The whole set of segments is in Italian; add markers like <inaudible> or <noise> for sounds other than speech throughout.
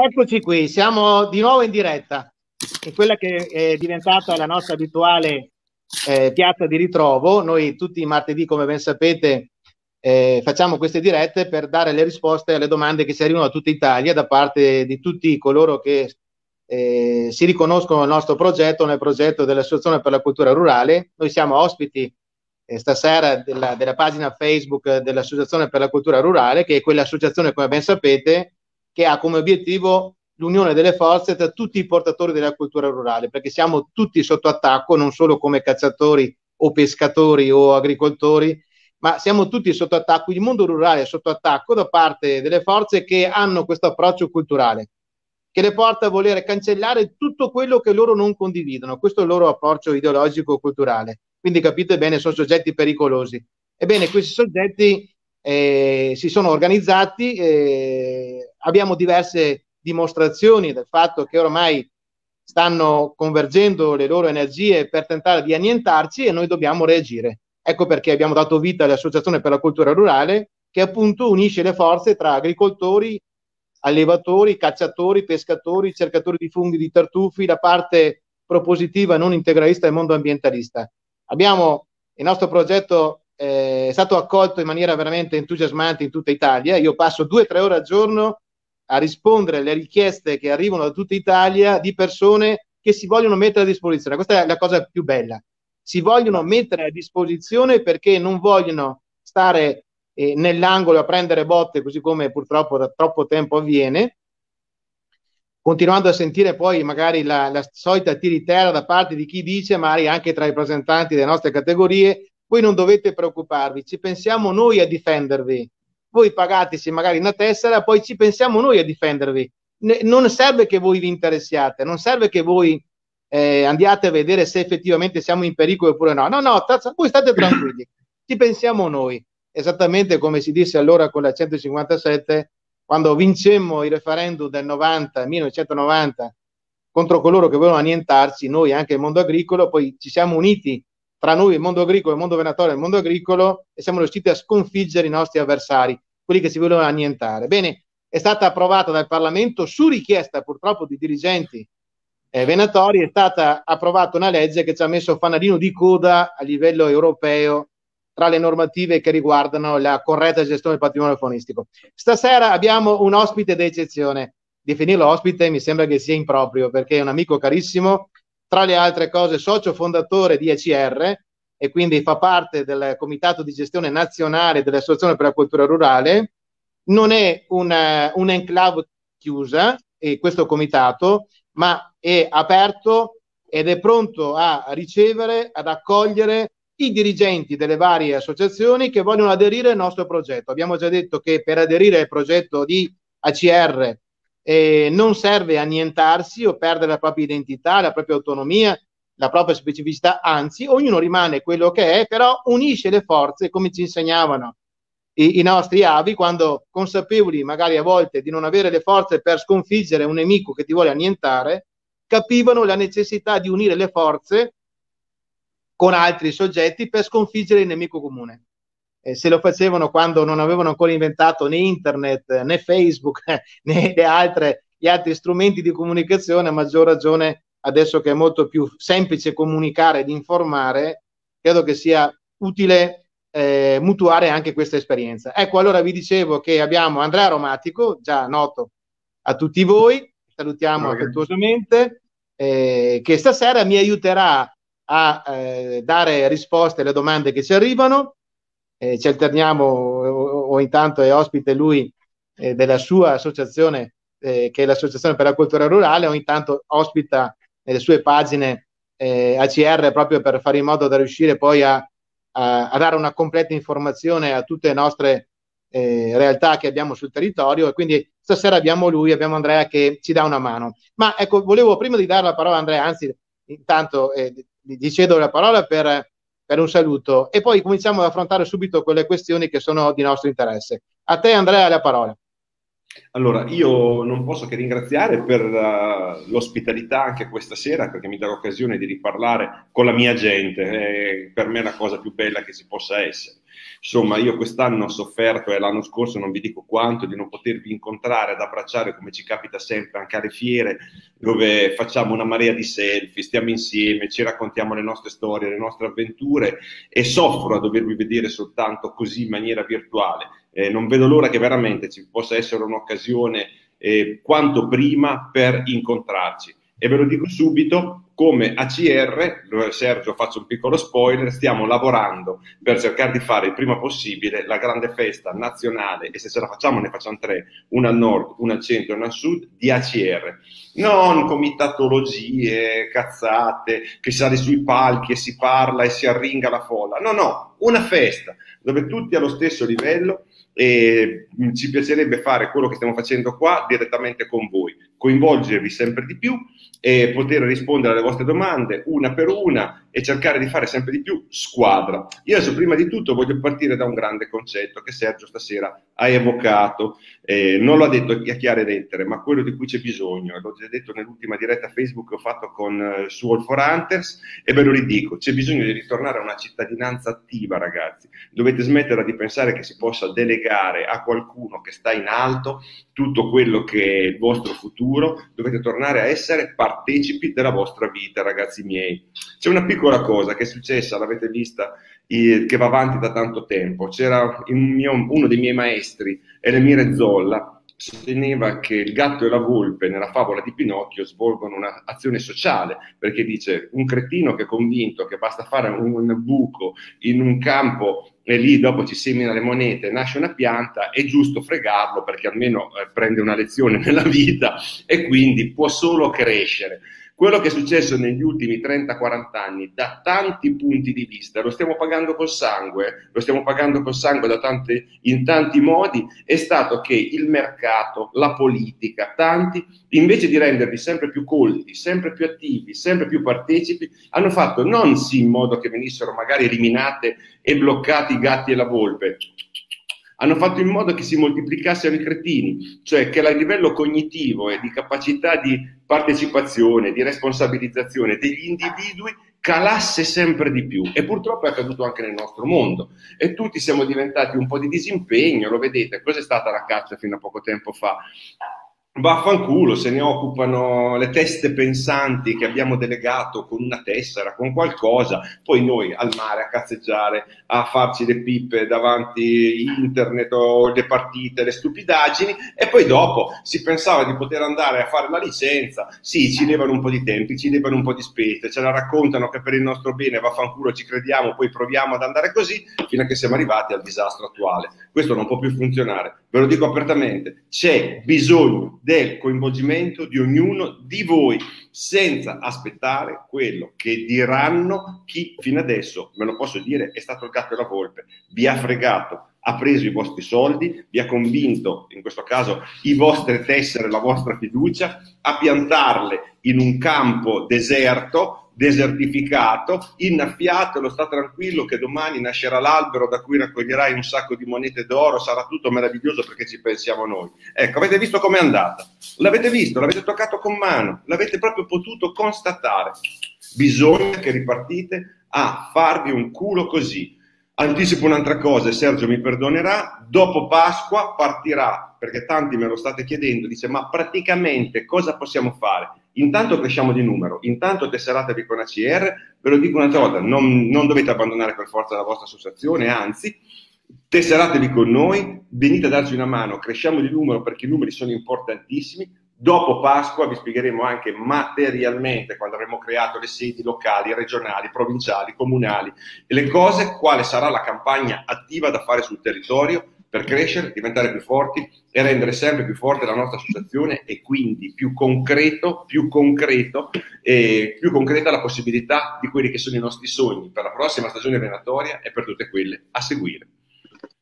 Eccoci qui, siamo di nuovo in diretta in quella che è diventata la nostra abituale eh, piazza di ritrovo. Noi tutti i martedì, come ben sapete, eh, facciamo queste dirette per dare le risposte alle domande che si arrivano da tutta Italia da parte di tutti coloro che eh, si riconoscono nel nostro progetto, nel progetto dell'Associazione per la Cultura Rurale. Noi siamo ospiti eh, stasera della, della, pagina Facebook dell'Associazione per la Cultura Rurale, che è quell'associazione, come ben sapete, che ha come obiettivo l'unione delle forze tra tutti i portatori della cultura rurale, perché siamo tutti sotto attacco, non solo come cacciatori o pescatori o agricoltori, ma siamo tutti sotto attacco, il mondo rurale è sotto attacco da parte delle forze che hanno questo approccio culturale, che le porta a voler cancellare tutto quello che loro non condividono, questo è il loro approccio ideologico-culturale. Quindi capite bene, sono soggetti pericolosi. Ebbene, questi soggetti eh, si sono organizzati, eh, abbiamo diverse dimostrazioni del fatto che ormai stanno convergendo le loro energie per tentare di annientarci e noi dobbiamo reagire. Ecco perché abbiamo dato vita all'Associazione per la Cultura Rurale, che appunto unisce le forze tra agricoltori, allevatori, cacciatori, pescatori, cercatori di funghi, di tartufi, la parte propositiva non integralista e mondo ambientalista. Abbiamo il nostro progetto è stato accolto in maniera veramente entusiasmante in tutta Italia. Io passo due o tre ore al giorno a rispondere alle richieste che arrivano da tutta Italia di persone che si vogliono mettere a disposizione. Questa è la cosa più bella. Si vogliono mettere a disposizione perché non vogliono stare eh, nell'angolo a prendere botte, così come purtroppo da troppo tempo avviene, continuando a sentire poi magari la, la solita tiritera da parte di chi dice, magari anche tra i rappresentanti delle nostre categorie, voi non dovete preoccuparvi, ci pensiamo noi a difendervi. Voi pagateci magari una tessera, poi ci pensiamo noi a difendervi. Ne, non serve che voi vi interessiate, non serve che voi eh, andiate a vedere se effettivamente siamo in pericolo oppure no. No, no, tazza, voi state tranquilli, <coughs> ci pensiamo noi. Esattamente come si disse allora con la 157, quando vincemmo il referendum del 90, 1990 contro coloro che volevano annientarci, noi anche il mondo agricolo, poi ci siamo uniti tra noi, il mondo agricolo, il mondo venatorio e il mondo agricolo e siamo riusciti a sconfiggere i nostri avversari, quelli che si volevano annientare. Bene, è stata approvata dal Parlamento su richiesta purtroppo di dirigenti eh, venatori, è stata approvata una legge che ci ha messo fanalino di coda a livello europeo tra le normative che riguardano la corretta gestione del patrimonio faunistico. Stasera abbiamo un ospite d'eccezione. Definirlo ospite mi sembra che sia improprio perché è un amico carissimo tra le altre cose socio fondatore di ECR e quindi fa parte del comitato di gestione nazionale dell'Associazione per la Cultura Rurale. Non è una, un enclave chiusa, eh, questo comitato, ma è aperto ed è pronto a ricevere, ad accogliere i dirigenti delle varie associazioni che vogliono aderire al nostro progetto. Abbiamo già detto che per aderire al progetto di ACR eh, non serve annientarsi o perdere la propria identità, la propria autonomia, la propria specificità, anzi ognuno rimane quello che è, però unisce le forze come ci insegnavano i, i nostri avi quando consapevoli magari a volte di non avere le forze per sconfiggere un nemico che ti vuole annientare, capivano la necessità di unire le forze con altri soggetti per sconfiggere il nemico comune eh, se lo facevano quando non avevano ancora inventato né internet né Facebook <laughs> né altre, gli altri strumenti di comunicazione, a maggior ragione adesso che è molto più semplice comunicare ed informare, credo che sia utile eh, mutuare anche questa esperienza. Ecco, allora vi dicevo che abbiamo Andrea Romatico, già noto a tutti voi, salutiamo okay. affettuosamente, eh, che stasera mi aiuterà a eh, dare risposte alle domande che ci arrivano eh, ci alterniamo o, o, intanto è ospite lui eh, della sua associazione eh, che è l'Associazione per la Cultura Rurale o intanto ospita nelle sue pagine eh, ACR proprio per fare in modo da riuscire poi a, a, a dare una completa informazione a tutte le nostre eh, realtà che abbiamo sul territorio e quindi stasera abbiamo lui, abbiamo Andrea che ci dà una mano. Ma ecco, volevo prima di dare la parola a Andrea, anzi intanto eh, gli cedo la parola per per un saluto e poi cominciamo ad affrontare subito quelle questioni che sono di nostro interesse. A te Andrea la parola. Allora, io non posso che ringraziare per uh, l'ospitalità anche questa sera perché mi dà l'occasione di riparlare con la mia gente, è per me la cosa più bella che si possa essere. Insomma, io quest'anno ho sofferto e l'anno scorso non vi dico quanto di non potervi incontrare ad abbracciare come ci capita sempre anche alle fiere dove facciamo una marea di selfie, stiamo insieme, ci raccontiamo le nostre storie, le nostre avventure e soffro a dovervi vedere soltanto così in maniera virtuale. Eh, non vedo l'ora che veramente ci possa essere un'occasione eh, quanto prima per incontrarci. E ve lo dico subito, come ACR, Sergio faccio un piccolo spoiler, stiamo lavorando per cercare di fare il prima possibile la grande festa nazionale e se ce la facciamo ne facciamo tre, una al nord, una al centro e una al sud di ACR. Non comitatologie, cazzate, che sali sui palchi e si parla e si arringa la folla. No, no, una festa dove tutti allo stesso livello e ci piacerebbe fare quello che stiamo facendo qua direttamente con voi, coinvolgervi sempre di più e poter rispondere alle vostre domande una per una e cercare di fare sempre di più squadra. Io adesso prima di tutto voglio partire da un grande concetto che Sergio stasera ha evocato, eh, non l'ha detto a chiare lettere, ma quello di cui c'è bisogno, l'ho già detto nell'ultima diretta Facebook che ho fatto con eh, su All for Hunters e ve lo ridico, c'è bisogno di ritornare a una cittadinanza attiva ragazzi, dovete smettere di pensare che si possa delegare a qualcuno che sta in alto tutto quello che è il vostro futuro, dovete tornare a essere partecipi della vostra vita ragazzi miei. C'è una piccola cosa che è successa, l'avete vista, che va avanti da tanto tempo. C'era mio, uno dei miei maestri, Elemire Zolla, sosteneva che il gatto e la volpe nella favola di Pinocchio svolgono un'azione sociale, perché dice un cretino che è convinto che basta fare un buco in un campo e lì dopo ci semina le monete, nasce una pianta, è giusto fregarlo perché almeno eh, prende una lezione <laughs> nella vita e quindi può solo crescere. Quello che è successo negli ultimi 30-40 anni, da tanti punti di vista, lo stiamo pagando col sangue, lo stiamo pagando col sangue tante, in tanti modi, è stato che il mercato, la politica, tanti, invece di rendervi sempre più colti, sempre più attivi, sempre più partecipi, hanno fatto non sì in modo che venissero magari eliminate e bloccati i gatti e la volpe, hanno fatto in modo che si moltiplicassero i cretini, cioè che a livello cognitivo e di capacità di partecipazione, di responsabilizzazione degli individui calasse sempre di più e purtroppo è accaduto anche nel nostro mondo e tutti siamo diventati un po' di disimpegno, lo vedete, cos'è stata la caccia fino a poco tempo fa? Vaffanculo, se ne occupano le teste pensanti che abbiamo delegato con una tessera, con qualcosa, poi noi al mare a cazzeggiare, a farci le pippe davanti internet o le partite, le stupidaggini e poi dopo si pensava di poter andare a fare la licenza, sì, ci levano un po' di tempi, ci levano un po' di spese, ce la raccontano che per il nostro bene vaffanculo ci crediamo, poi proviamo ad andare così fino a che siamo arrivati al disastro attuale. Questo non può più funzionare, ve lo dico apertamente, c'è bisogno del coinvolgimento di ognuno di voi, senza aspettare quello che diranno chi fino adesso, me lo posso dire, è stato il gatto e la volpe, vi ha fregato, ha preso i vostri soldi, vi ha convinto, in questo caso, i vostri tessere, la vostra fiducia, a piantarle in un campo deserto desertificato, innaffiatelo, sta tranquillo che domani nascerà l'albero da cui raccoglierai un sacco di monete d'oro, sarà tutto meraviglioso perché ci pensiamo noi. Ecco, avete visto com'è andata? L'avete visto, l'avete toccato con mano, l'avete proprio potuto constatare. Bisogna che ripartite a farvi un culo così. Anticipo un'altra cosa, Sergio mi perdonerà, dopo Pasqua partirà, perché tanti me lo state chiedendo, dice ma praticamente cosa possiamo fare? Intanto cresciamo di numero, intanto tesseratevi con ACR, ve lo dico un'altra volta, non, non dovete abbandonare per forza la vostra associazione, anzi, tesseratevi con noi, venite a darci una mano, cresciamo di numero perché i numeri sono importantissimi. Dopo Pasqua vi spiegheremo anche materialmente, quando avremo creato le sedi locali, regionali, provinciali, comunali, e le cose, quale sarà la campagna attiva da fare sul territorio per crescere, diventare più forti e rendere sempre più forte la nostra associazione e quindi più concreto, più concreto e più concreta la possibilità di quelli che sono i nostri sogni per la prossima stagione allenatoria e per tutte quelle a seguire.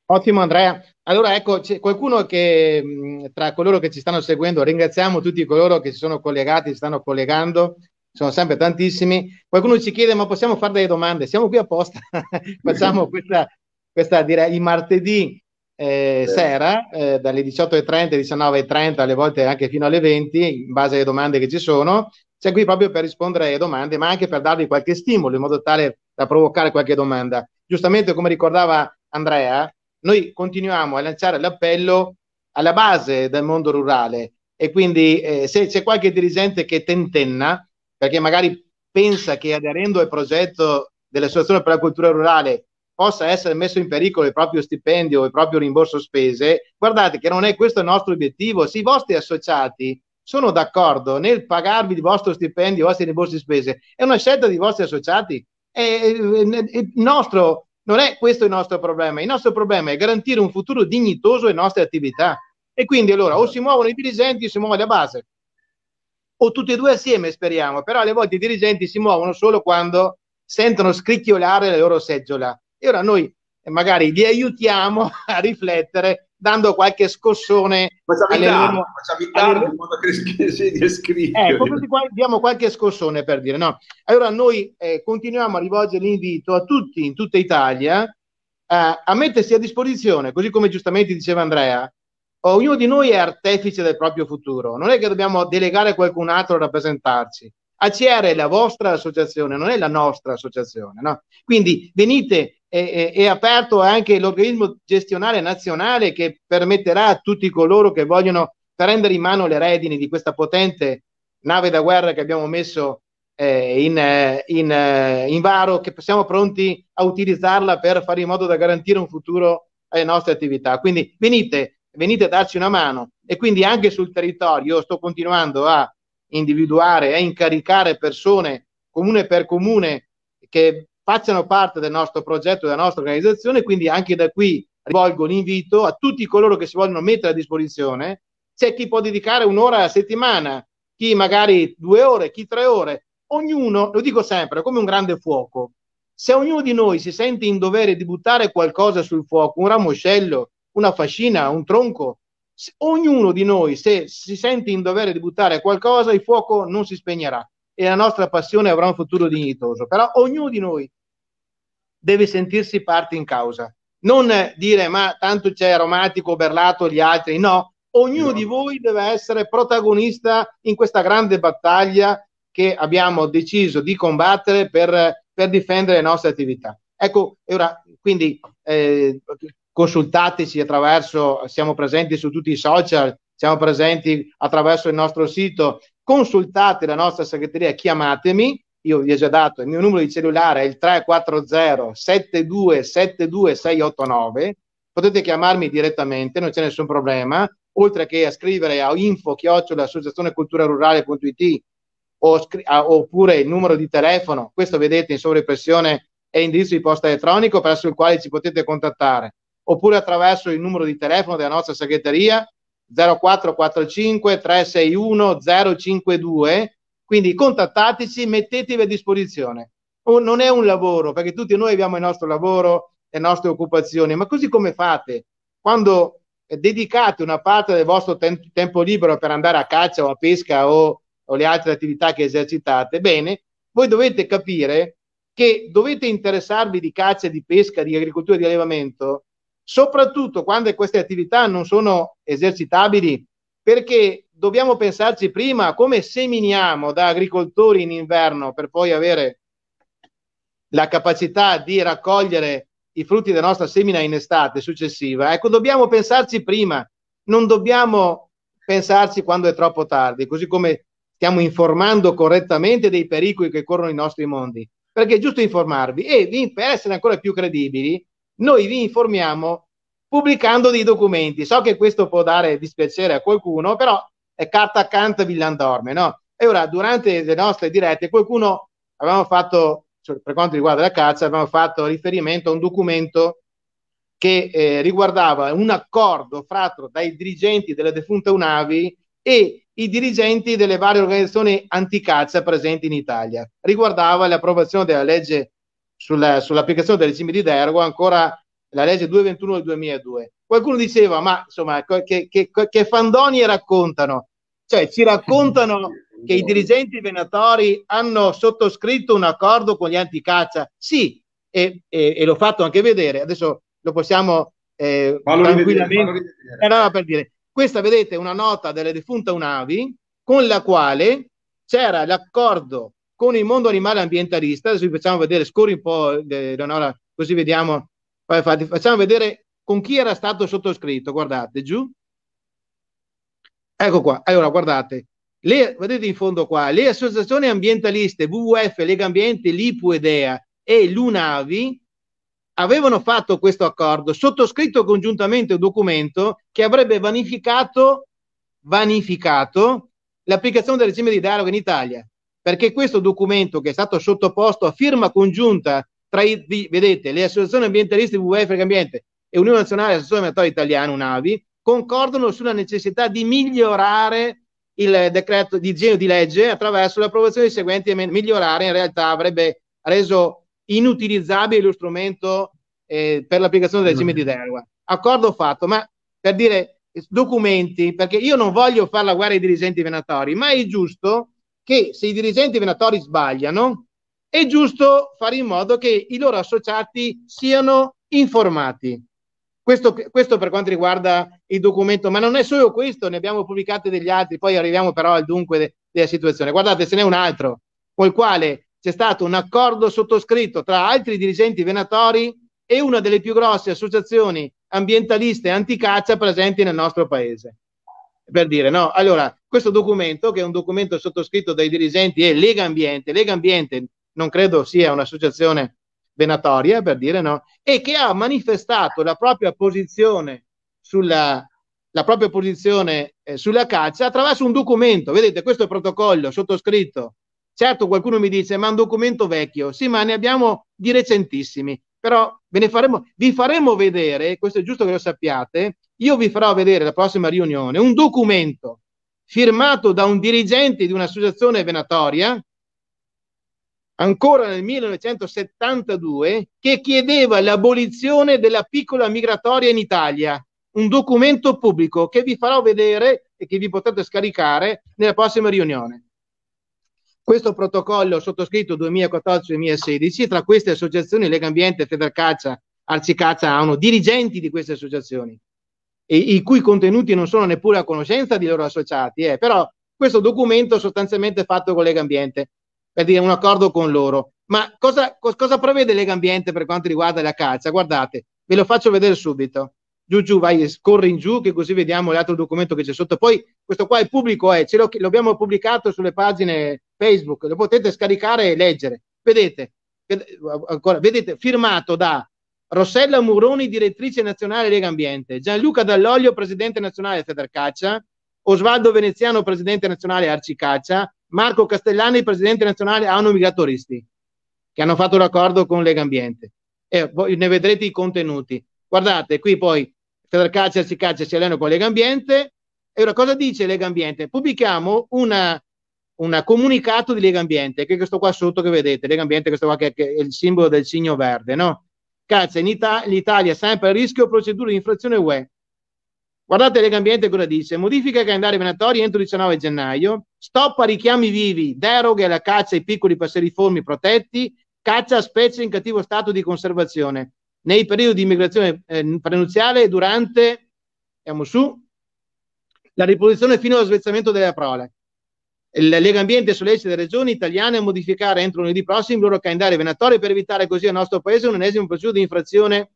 Ottimo Andrea. Allora ecco, c'è qualcuno che tra coloro che ci stanno seguendo, ringraziamo tutti coloro che si sono collegati, si stanno collegando, sono sempre tantissimi. Qualcuno ci chiede ma possiamo fare delle domande? Siamo qui apposta, <laughs> facciamo <laughs> questa, questa direi il martedì eh, sera eh, dalle 18.30 19.30 alle volte anche fino alle 20 in base alle domande che ci sono siamo qui proprio per rispondere alle domande ma anche per darvi qualche stimolo in modo tale da provocare qualche domanda giustamente come ricordava Andrea, noi continuiamo a lanciare l'appello alla base del mondo rurale e quindi eh, se c'è qualche dirigente che tentenna, perché magari pensa che aderendo al progetto dell'Associazione per la Cultura Rurale possa essere messo in pericolo il proprio stipendio o il proprio rimborso spese, guardate che non è questo il nostro obiettivo. Se i vostri associati sono d'accordo nel pagarvi il vostro stipendio, i vostri rimborsi spese, è una scelta dei vostri associati. È, il nostro, non è questo il nostro problema. Il nostro problema è garantire un futuro dignitoso alle nostre attività. E quindi allora o si muovono i dirigenti o si muove la base. O tutti e due assieme, speriamo. Però alle volte i dirigenti si muovono solo quando sentono scricchiolare la loro seggiola e ora noi magari li aiutiamo <laughs> a riflettere dando qualche scossone facciamo alle tardi, in modo che si ecco diamo qualche scossone per dire no allora noi eh, continuiamo a rivolgere l'invito a tutti in tutta Italia eh, a mettersi a disposizione così come giustamente diceva Andrea ognuno di noi è artefice del proprio futuro non è che dobbiamo delegare qualcun altro a rappresentarci ACR è la vostra associazione, non è la nostra associazione. No? Quindi venite, è, è, aperto anche l'organismo gestionale nazionale che permetterà a tutti coloro che vogliono prendere in mano le redini di questa potente nave da guerra che abbiamo messo eh, in, eh, in, eh, in varo, che siamo pronti a utilizzarla per fare in modo da garantire un futuro alle nostre attività. Quindi venite, venite a darci una mano e quindi anche sul territorio io sto continuando a individuare e incaricare persone comune per comune che facciano parte del nostro progetto, della nostra organizzazione, quindi anche da qui rivolgo l'invito a tutti coloro che si vogliono mettere a disposizione. C'è chi può dedicare un'ora a settimana, chi magari due ore, chi tre ore. Ognuno, lo dico sempre, è come un grande fuoco. Se ognuno di noi si sente in dovere di buttare qualcosa sul fuoco, un ramoscello, una fascina, un tronco, ognuno di noi, se si sente in dovere di buttare qualcosa, il fuoco non si spegnerà e la nostra passione avrà un futuro dignitoso. Però ognuno di noi deve sentirsi parte in causa. Non dire ma tanto c'è aromatico, berlato, gli altri, no. Ognuno no. di voi deve essere protagonista in questa grande battaglia che abbiamo deciso di combattere per, per difendere le nostre attività. Ecco, ora, quindi eh, consultateci attraverso, siamo presenti su tutti i social, siamo presenti attraverso il nostro sito, consultate la nostra segreteria, chiamatemi, io vi ho già dato il mio numero di cellulare, è il 340 7272 689, potete chiamarmi direttamente, non c'è nessun problema, oltre che a scrivere a info associazioneculturarurale.it oppure il numero di telefono, questo vedete in sovraimpressione è indirizzo di posta elettronico presso il quale ci potete contattare oppure attraverso il numero di telefono della nostra segreteria 0445 361 052. Quindi contattateci, mettetevi a disposizione. non è un lavoro, perché tutti noi abbiamo il nostro lavoro, le nostre occupazioni, ma così come fate quando dedicate una parte del vostro tem- tempo libero per andare a caccia o a pesca o, o le altre attività che esercitate, bene, voi dovete capire che dovete interessarvi di caccia, di pesca, di agricoltura, di allevamento soprattutto quando queste attività non sono esercitabili, perché dobbiamo pensarci prima come seminiamo da agricoltori in inverno per poi avere la capacità di raccogliere i frutti della nostra semina in estate successiva. Ecco, dobbiamo pensarci prima, non dobbiamo pensarci quando è troppo tardi, così come stiamo informando correttamente dei pericoli che corrono i nostri mondi, perché è giusto informarvi e per essere ancora più credibili noi vi informiamo pubblicando dei documenti. So che questo può dare dispiacere a qualcuno, però è carta accanto villan dorme, no? E ora, durante le nostre dirette, qualcuno avevamo fatto, cioè, per quanto riguarda la caccia, abbiamo fatto riferimento a un documento che eh, riguardava un accordo fatto dai dirigenti della defunta UNAVI e i dirigenti delle varie organizzazioni anticaccia presenti in Italia. Riguardava l'approvazione della legge sulla, sull'applicazione del regime di deroga, ancora la legge 221 del 2002. Qualcuno diceva, ma insomma, che, che, che fandoni raccontano? Cioè, ci raccontano che i dirigenti venatori hanno sottoscritto un accordo con gli anticaccia. Sì, e, e, e l'ho fatto anche vedere. Adesso lo possiamo eh, tranquillamente... Eh, no, per dire. Questa, vedete, è una nota della defunta UNAVI con la quale c'era l'accordo con il mondo animale ambientalista, adesso vi facciamo vedere, scorri un po', Leonora, così vediamo facciamo vedere con chi era stato sottoscritto. Guardate giù. Ecco qua. Allora, guardate. Le, vedete in fondo qua, le associazioni ambientaliste WWF, Lega Ambiente, l'IPU Edea e l'UNAVI avevano fatto questo accordo, sottoscritto congiuntamente un documento che avrebbe vanificato, vanificato l'applicazione del regime di dialogo in Italia, perché questo documento che è stato sottoposto a firma congiunta tra i, vedete, le associazioni ambientaliste WWF Lega Ambiente e Unione Nazionale Associazione Ambientale Italiana, UNAVI, concordano sulla necessità di migliorare il decreto di disegno di legge attraverso l'approvazione dei seguenti emendamenti. Migliorare in realtà avrebbe reso inutilizzabile lo strumento eh, per l'applicazione del regime di deroga. Accordo fatto, ma per dire documenti, perché io non voglio fare la guerra ai dirigenti venatori, ma è giusto che se i dirigenti venatori sbagliano, è giusto fare in modo che i loro associati siano informati. Questo, questo, per quanto riguarda il documento, ma non è solo questo, ne abbiamo pubblicati degli altri, poi arriviamo però al dunque de, della situazione. Guardate, ce n'è un altro, col quale c'è stato un accordo sottoscritto tra altri dirigenti venatori e una delle più grosse associazioni ambientaliste anticaccia presenti nel nostro paese. Per dire, no? Allora, questo documento, che è un documento sottoscritto dai dirigenti e Lega Ambiente, Lega Ambiente non credo sia un'associazione venatoria, per dire no, e che ha manifestato la propria posizione sulla, la propria posizione eh, sulla caccia attraverso un documento. Vedete, questo è il protocollo sottoscritto. Certo, qualcuno mi dice, ma è un documento vecchio. Sì, ma ne abbiamo di recentissimi. Però ve ne faremo, vi faremo vedere, questo è giusto che lo sappiate, io vi farò vedere la prossima riunione un documento firmato da un dirigente di un'associazione venatoria ancora nel 1972, che chiedeva l'abolizione della piccola migratoria in Italia, un documento pubblico che vi farò vedere e che vi potete scaricare nella prossima riunione. Questo protocollo sottoscritto 2014-2016, tra queste associazioni Lega Ambiente, Federcaccia, Arcicaccia hanno dirigenti di queste associazioni, e, i cui contenuti non sono neppure a conoscenza di loro associati, eh, però questo documento sostanzialmente è fatto con Lega Ambiente per dire un accordo con loro. Ma cosa, cosa prevede Lega Ambiente per quanto riguarda la caccia? Guardate, ve lo faccio vedere subito. Giù, giù, vai, scorri in giù, che così vediamo l'altro documento che c'è sotto. Poi questo qua è pubblico, eh, ce lo, lo abbiamo pubblicato sulle pagine Facebook, lo potete scaricare e leggere. Vedete, ancora, vedete, firmato da Rossella Muroni, direttrice nazionale Lega Ambiente, Gianluca Dall'Olio, presidente nazionale Federcaccia, Osvaldo Veneziano, presidente nazionale Arcicaccia, Marco Castellani, presidente nazionale ANO Migratoristi, che hanno fatto l'accordo con Lega Ambiente. E voi ne vedrete i contenuti. Guardate, qui poi Federcaccia, Arcicaccia si allenano con Lega Ambiente. E ora cosa dice Lega Ambiente? Pubblichiamo una, un comunicato di Lega Ambiente, che è questo qua sotto che vedete, Lega Ambiente, questo qua che, che è il simbolo del cigno verde, no? Caccia, in Ita- l'Italia sempre a rischio procedure di infrazione UE Guardate Lega Ambiente cosa dice, modifica i calendari venatori entro il 19 gennaio, stop a richiami vivi, deroghe alla caccia ai piccoli passeriformi protetti, caccia a specie in cattivo stato di conservazione. Nei periodi di migrazione eh, prenuziale durante, andiamo su, la riproduzione fino allo svezzamento delle prole. La Lega Ambiente sollecita le regioni italiane a modificare entro lunedì prossimo i loro calendari venatori per evitare così al nostro Paese un ennesimo processo di infrazione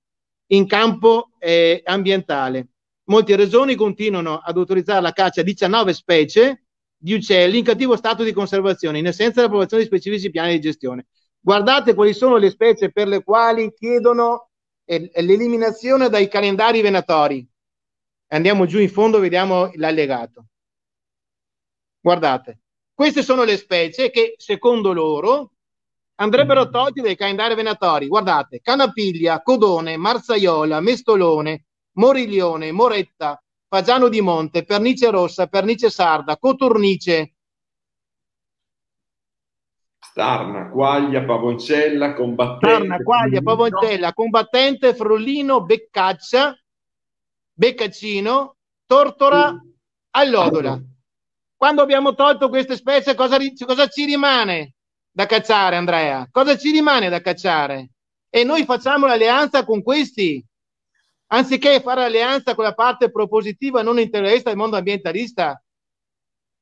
in campo eh, ambientale molte regioni continuano ad autorizzare la caccia a 19 specie di uccelli in cattivo stato di conservazione, in assenza dell'approvazione di specifici piani di gestione. Guardate quali sono le specie per le quali chiedono eh, l'eliminazione dai calendari venatori. Andiamo giù in fondo, vediamo l'allegato. Guardate, queste sono le specie che secondo loro andrebbero mm. tolte dai calendari venatori. Guardate, canapiglia, codone, marzaiola, mestolone, Moriglione, Moretta, Fagiano di Monte, Pernice Rossa, Pernice Sarda, Coturnice. Starna, Quaglia, Pavoncella, Combattente. Starna, Quaglia, Pavoncella, Combattente, Frollino, Beccaccia, Beccacino, Tortora, Allodola. Quando abbiamo tolto queste specie, cosa, cosa ci rimane da cacciare, Andrea? Cosa ci rimane da cacciare? E noi facciamo l'alleanza con questi anziché fare alleanza con la parte propositiva non integralista del mondo ambientalista,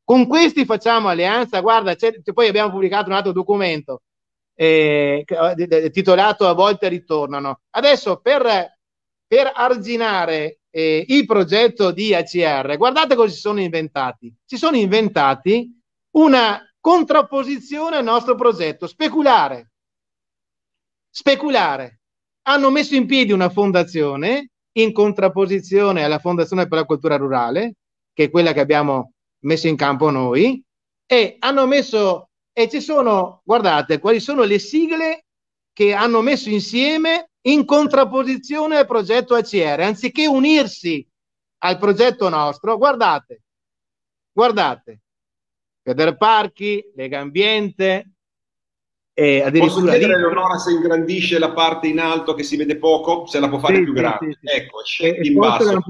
con questi facciamo alleanza. Guarda, poi abbiamo pubblicato un altro documento. eh, titolato A volte ritornano. Adesso per, per arginare eh, il progetto di ACR, guardate cosa si sono inventati. Si sono inventati una contrapposizione al nostro progetto, speculare. Speculare. Hanno messo in piedi una fondazione in contrapposizione alla Fondazione per la Cultura Rurale, che è quella che abbiamo messo in campo noi, e hanno messo, e ci sono, guardate, quali sono le sigle che hanno messo insieme in contrapposizione al progetto ACR, anziché unirsi al progetto nostro, guardate, guardate, Federparchi, Lega Ambiente, e addirittura Posso chiedere Leonora se ingrandisce la parte in alto che si vede poco, se la può fare sì, più grande. Sì, sì, ecco, scendi in basso.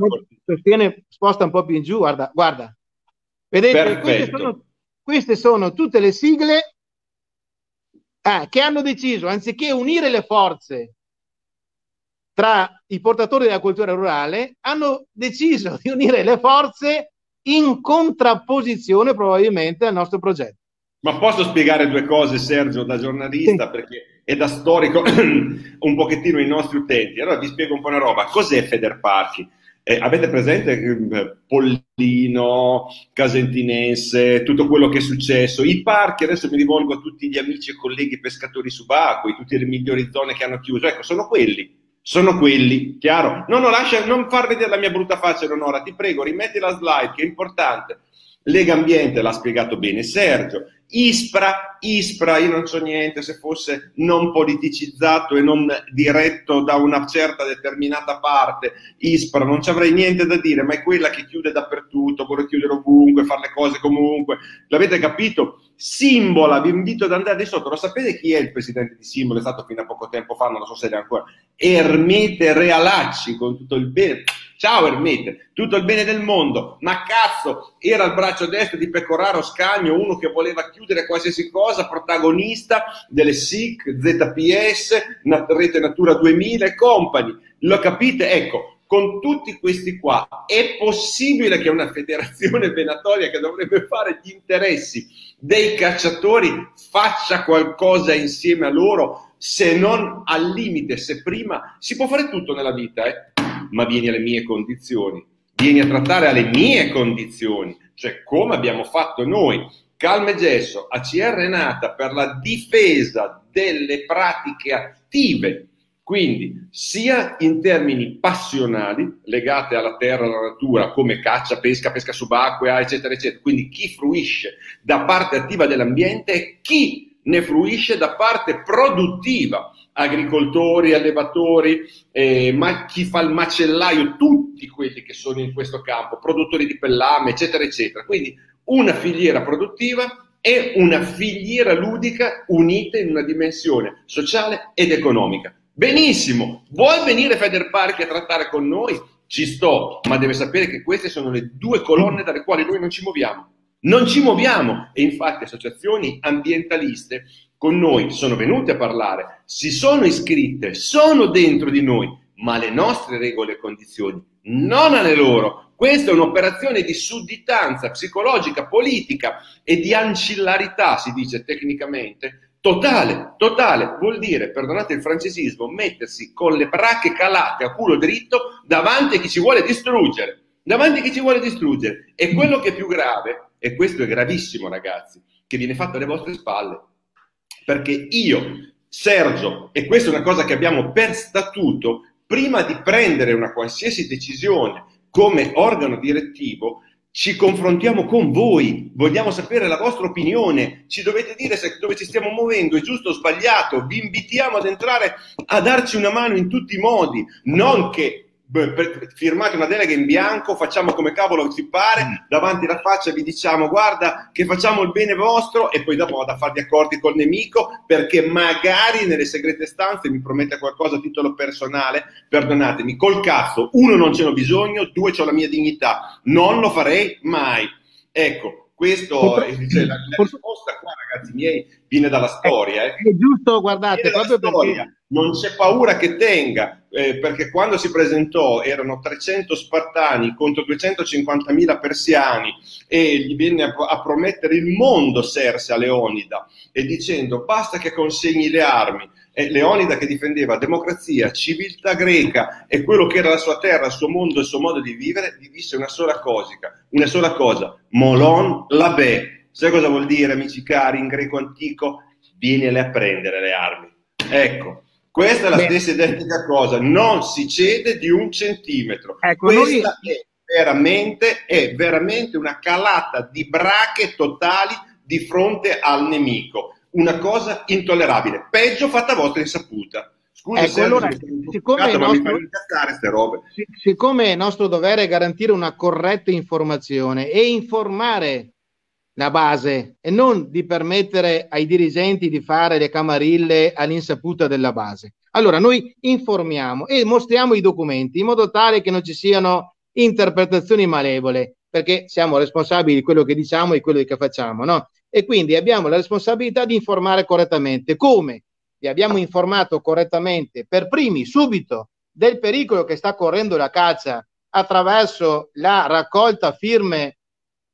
Sostiene, sposta un po' più in giù, guarda, guarda. Vedete, queste sono, queste sono, tutte le sigle ah, che hanno deciso, anziché unire le forze tra i portatori della cultura rurale, hanno deciso di unire le forze in contrapposizione probabilmente al nostro progetto. Ma posso spiegare due cose, Sergio, da giornalista, sì. perché è da storico <clears throat> un pochettino i nostri utenti. Allora vi spiego un po' una roba. Cos'è Federparchi? Eh, avete presente eh, Pollino, Casentinense, tutto quello che è successo? I parchi, adesso mi rivolgo a tutti gli amici e colleghi pescatori subacquei, tutte le migliori zone che hanno chiuso. Ecco, sono quelli. Sono quelli, chiaro? No, no, lascia, non far vedere la mia brutta faccia, Leonora, ti prego, rimetti la slide, che è importante. Lega Ambiente l'ha spiegato bene Sergio, Ispra, Ispra, io non so niente se fosse non politicizzato e non diretto da una certa determinata parte, Ispra, non ci avrei niente da dire, ma è quella che chiude dappertutto, vuole chiudere ovunque, fare le cose comunque. L'avete capito? Simbola, vi invito ad andare di sotto. Lo sapete chi è il presidente di Simbola? È stato fino a poco tempo fa, non lo so se è ancora. Ermete Realacci, con tutto il bene Ciao Ermete, tutto il bene del mondo, ma cazzo, era il braccio destro di Pecoraro Scagno, uno che voleva chiudere qualsiasi cosa, protagonista delle SIC, ZPS, Rete Natura 2000 e compagni. Lo capite? Ecco, con tutti questi qua è possibile che una federazione <laughs> venatoria che dovrebbe fare gli interessi dei cacciatori faccia qualcosa insieme a loro se non al limite, se prima si può fare tutto nella vita, eh? Ma vieni alle mie condizioni, vieni a trattare alle mie condizioni, cioè come abbiamo fatto noi. Calme Gesso, ACR è nata per la difesa delle pratiche attive, quindi sia in termini passionali legate alla terra, alla natura, come caccia, pesca, pesca subacquea, eccetera, eccetera. Quindi chi fruisce da parte attiva dell'ambiente e chi ne fruisce da parte produttiva agricoltori, allevatori, eh, ma chi fa il macellaio, tutti quelli che sono in questo campo, produttori di pellame, eccetera, eccetera. Quindi una filiera produttiva e una filiera ludica unite in una dimensione sociale ed economica. Benissimo, vuoi venire Feder Park a trattare con noi? Ci sto, ma deve sapere che queste sono le due colonne dalle quali noi non ci muoviamo. Non ci muoviamo e infatti associazioni ambientaliste con noi sono venute a parlare, si sono iscritte, sono dentro di noi, ma le nostre regole e condizioni non alle loro. Questa è un'operazione di sudditanza psicologica, politica e di ancillarità, si dice tecnicamente, totale, totale. Vuol dire, perdonate il francesismo, mettersi con le bracche calate a culo dritto davanti a chi ci vuole distruggere. Davanti a chi ci vuole distruggere. E quello che è più grave, e questo è gravissimo ragazzi, che viene fatto alle vostre spalle, perché io, Sergio, e questa è una cosa che abbiamo per statuto, prima di prendere una qualsiasi decisione come organo direttivo, ci confrontiamo con voi, vogliamo sapere la vostra opinione, ci dovete dire se dove ci stiamo muovendo è giusto o sbagliato, vi invitiamo ad entrare a darci una mano in tutti i modi, non che firmate una delega in bianco, facciamo come cavolo ci pare, mm. davanti alla faccia vi diciamo guarda che facciamo il bene vostro e poi dopo vado a fare gli accordi col nemico perché magari nelle segrete stanze mi promette qualcosa a titolo personale, perdonatemi, col cazzo, uno non ce n'ho bisogno, due c'ho la mia dignità, non lo farei mai. Ecco, questo è cioè, la, la risposta qua ragazzi miei viene dalla storia. Eh. È giusto, guardate, proprio perché non c'è paura che tenga, eh, perché quando si presentò erano 300 spartani contro 250.000 persiani e gli venne a, a promettere il mondo Serse a Leonida e dicendo basta che consegni le armi. E Leonida che difendeva democrazia, civiltà greca e quello che era la sua terra, il suo mondo, il suo modo di vivere, gli disse una sola cosa, una sola cosa, molon labe. Sai cosa vuol dire, amici cari, in greco antico? Vienele a prendere le armi. Ecco, questa è la Beh. stessa identica cosa, non si cede di un centimetro. Ecco, Questa noi... è, veramente, è veramente una calata di brache totali di fronte al nemico, una cosa intollerabile, peggio fatta a vostra insaputa. Scusa, ecco, allora, siccome, è nostro, siccome è nostro dovere garantire una corretta informazione e informare la base e non di permettere ai dirigenti di fare le camarille all'insaputa della base. Allora noi informiamo e mostriamo i documenti in modo tale che non ci siano interpretazioni malevole, perché siamo responsabili di quello che diciamo e quello che facciamo, no? E quindi abbiamo la responsabilità di informare correttamente. Come? Vi abbiamo informato correttamente per primi, subito, del pericolo che sta correndo la caccia attraverso la raccolta firme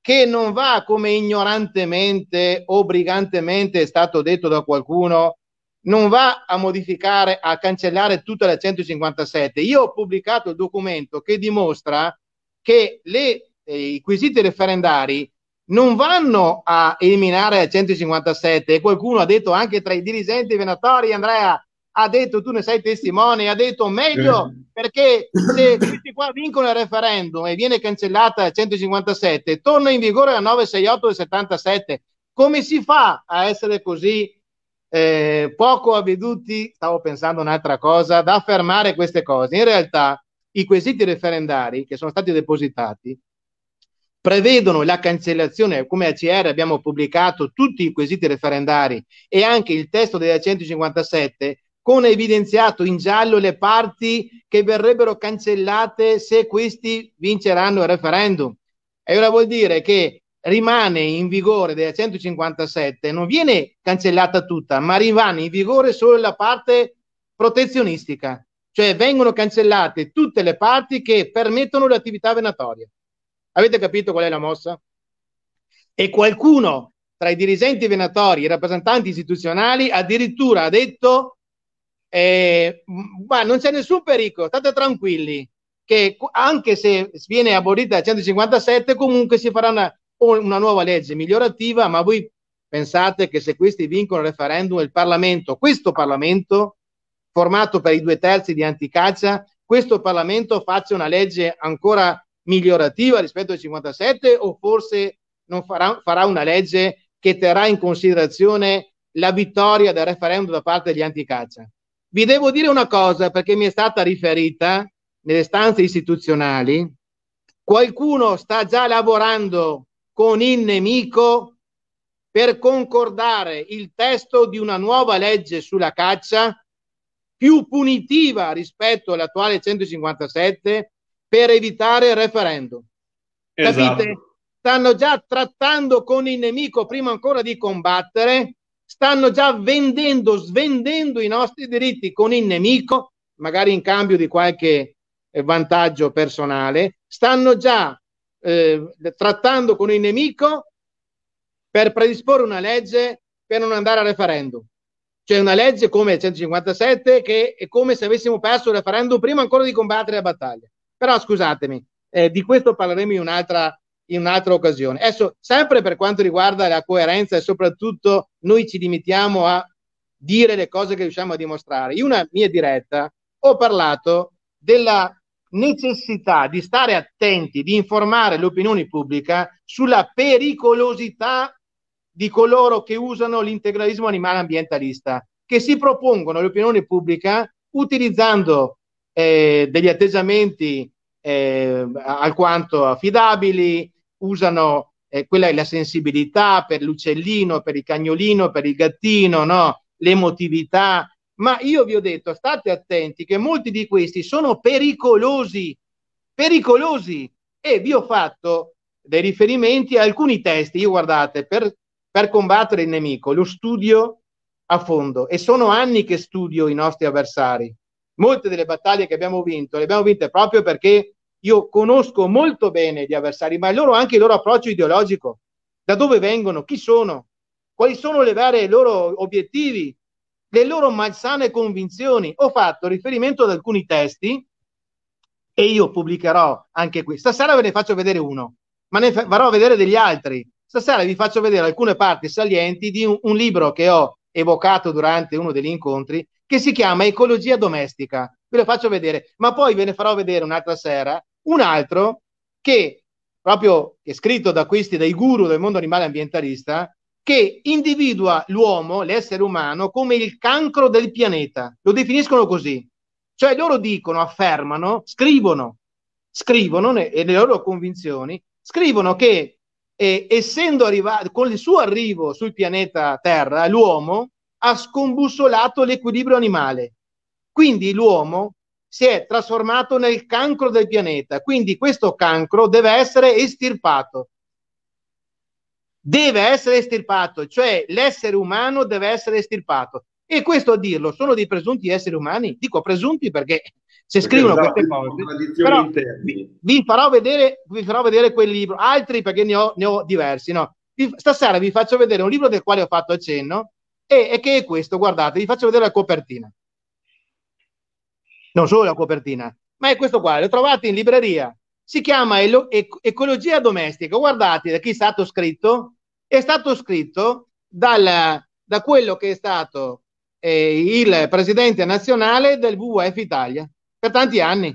che non va come ignorantemente o brigantemente è stato detto da qualcuno, non va a modificare, a cancellare tutta la 157. Io ho pubblicato il documento che dimostra che le, eh, i quesiti referendari non vanno a eliminare la 157 e qualcuno ha detto anche tra i dirigenti venatori, Andrea, ha detto, tu ne sei testimone, ha detto meglio eh. perché se <laughs> questi qua vincono il referendum e viene cancellata la 157, torna in vigore la 968 del 77. Come si fa a essere così eh, poco avveduti? Stavo pensando un'altra cosa, da affermare queste cose. In realtà i quesiti referendari che sono stati depositati prevedono la cancellazione, come ACR abbiamo pubblicato tutti i quesiti referendari e anche il testo della 157 con evidenziato in giallo le parti che verrebbero cancellate se questi vinceranno il referendum. E ora vuol dire che rimane in vigore della 157, non viene cancellata tutta, ma rimane in vigore solo la parte protezionistica, cioè vengono cancellate tutte le parti che permettono l'attività venatoria. Avete capito qual è la mossa? E qualcuno tra i dirigenti venatori, i rappresentanti istituzionali, addirittura ha detto eh, ma non c'è nessun pericolo, state tranquilli, che anche se viene abolita la 157, comunque si farà una, una nuova legge migliorativa, ma voi pensate che se questi vincono il referendum, il Parlamento, questo Parlamento, formato per i due terzi di anticaccia, questo Parlamento faccia una legge ancora migliorativa rispetto al 57 o forse non farà, farà una legge che terrà in considerazione la vittoria del referendum da parte degli anticaccia? Vi devo dire una cosa perché mi è stata riferita nelle stanze istituzionali. Qualcuno sta già lavorando con il nemico per concordare il testo di una nuova legge sulla caccia più punitiva rispetto all'attuale 157 per evitare il referendum. Esatto. Capite? Stanno già trattando con il nemico prima ancora di combattere stanno già vendendo, svendendo i nostri diritti con il nemico, magari in cambio di qualche eh, vantaggio personale, stanno già eh, trattando con il nemico per predisporre una legge per non andare a referendum. Cioè una legge come il 157 che è come se avessimo perso il referendum prima ancora di combattere la battaglia. Però scusatemi, eh, di questo parleremo in un'altra in un'altra occasione. Adesso, sempre per quanto riguarda la coerenza e soprattutto noi ci limitiamo a dire le cose che riusciamo a dimostrare. In una mia diretta ho parlato della necessità di stare attenti, di informare l'opinione pubblica sulla pericolosità di coloro che usano l'integralismo animale ambientalista, che si propongono all'opinione pubblica utilizzando eh, degli atteggiamenti eh, alquanto affidabili, usano eh, quella è la sensibilità per l'uccellino, per il cagnolino, per il gattino, no? l'emotività. Ma io vi ho detto, state attenti che molti di questi sono pericolosi, pericolosi. E vi ho fatto dei riferimenti a alcuni testi. Io guardate, per, per combattere il nemico, lo studio a fondo e sono anni che studio i nostri avversari. Molte delle battaglie che abbiamo vinto le abbiamo vinte proprio perché io conosco molto bene gli avversari, ma loro anche il loro approccio ideologico, da dove vengono, chi sono, quali sono le vere loro obiettivi, le loro malsane convinzioni. Ho fatto riferimento ad alcuni testi e io pubblicherò anche qui. Stasera ve ne faccio vedere uno, ma ne farò vedere degli altri. Stasera vi faccio vedere alcune parti salienti di un, un libro che ho evocato durante uno degli incontri che si chiama Ecologia domestica. Ve lo faccio vedere, ma poi ve ne farò vedere un'altra sera un altro che proprio è scritto da questi dai guru del mondo animale ambientalista che individua l'uomo, l'essere umano, come il cancro del pianeta. Lo definiscono così. Cioè loro dicono, affermano, scrivono, scrivono nelle loro convinzioni, scrivono che eh, essendo arrivato, con il suo arrivo sul pianeta Terra, l'uomo ha scombussolato l'equilibrio animale. Quindi l'uomo si è trasformato nel cancro del pianeta. Quindi questo cancro deve essere estirpato deve essere estirpato, cioè l'essere umano deve essere estirpato. E questo a dirlo sono dei presunti esseri umani? Dico presunti perché se perché scrivono queste cose, però vi, vi, farò vedere, vi farò vedere quel libro, altri perché ne ho, ne ho diversi. No? Stasera vi faccio vedere un libro del quale ho fatto accenno e, e che è questo, guardate, vi faccio vedere la copertina. Non solo la copertina, ma è questo qua, lo trovate in libreria. Si chiama Ecologia Domestica. Guardate da chi è stato scritto, è stato scritto dal, da quello che è stato eh, il presidente nazionale del WWF Italia per tanti anni.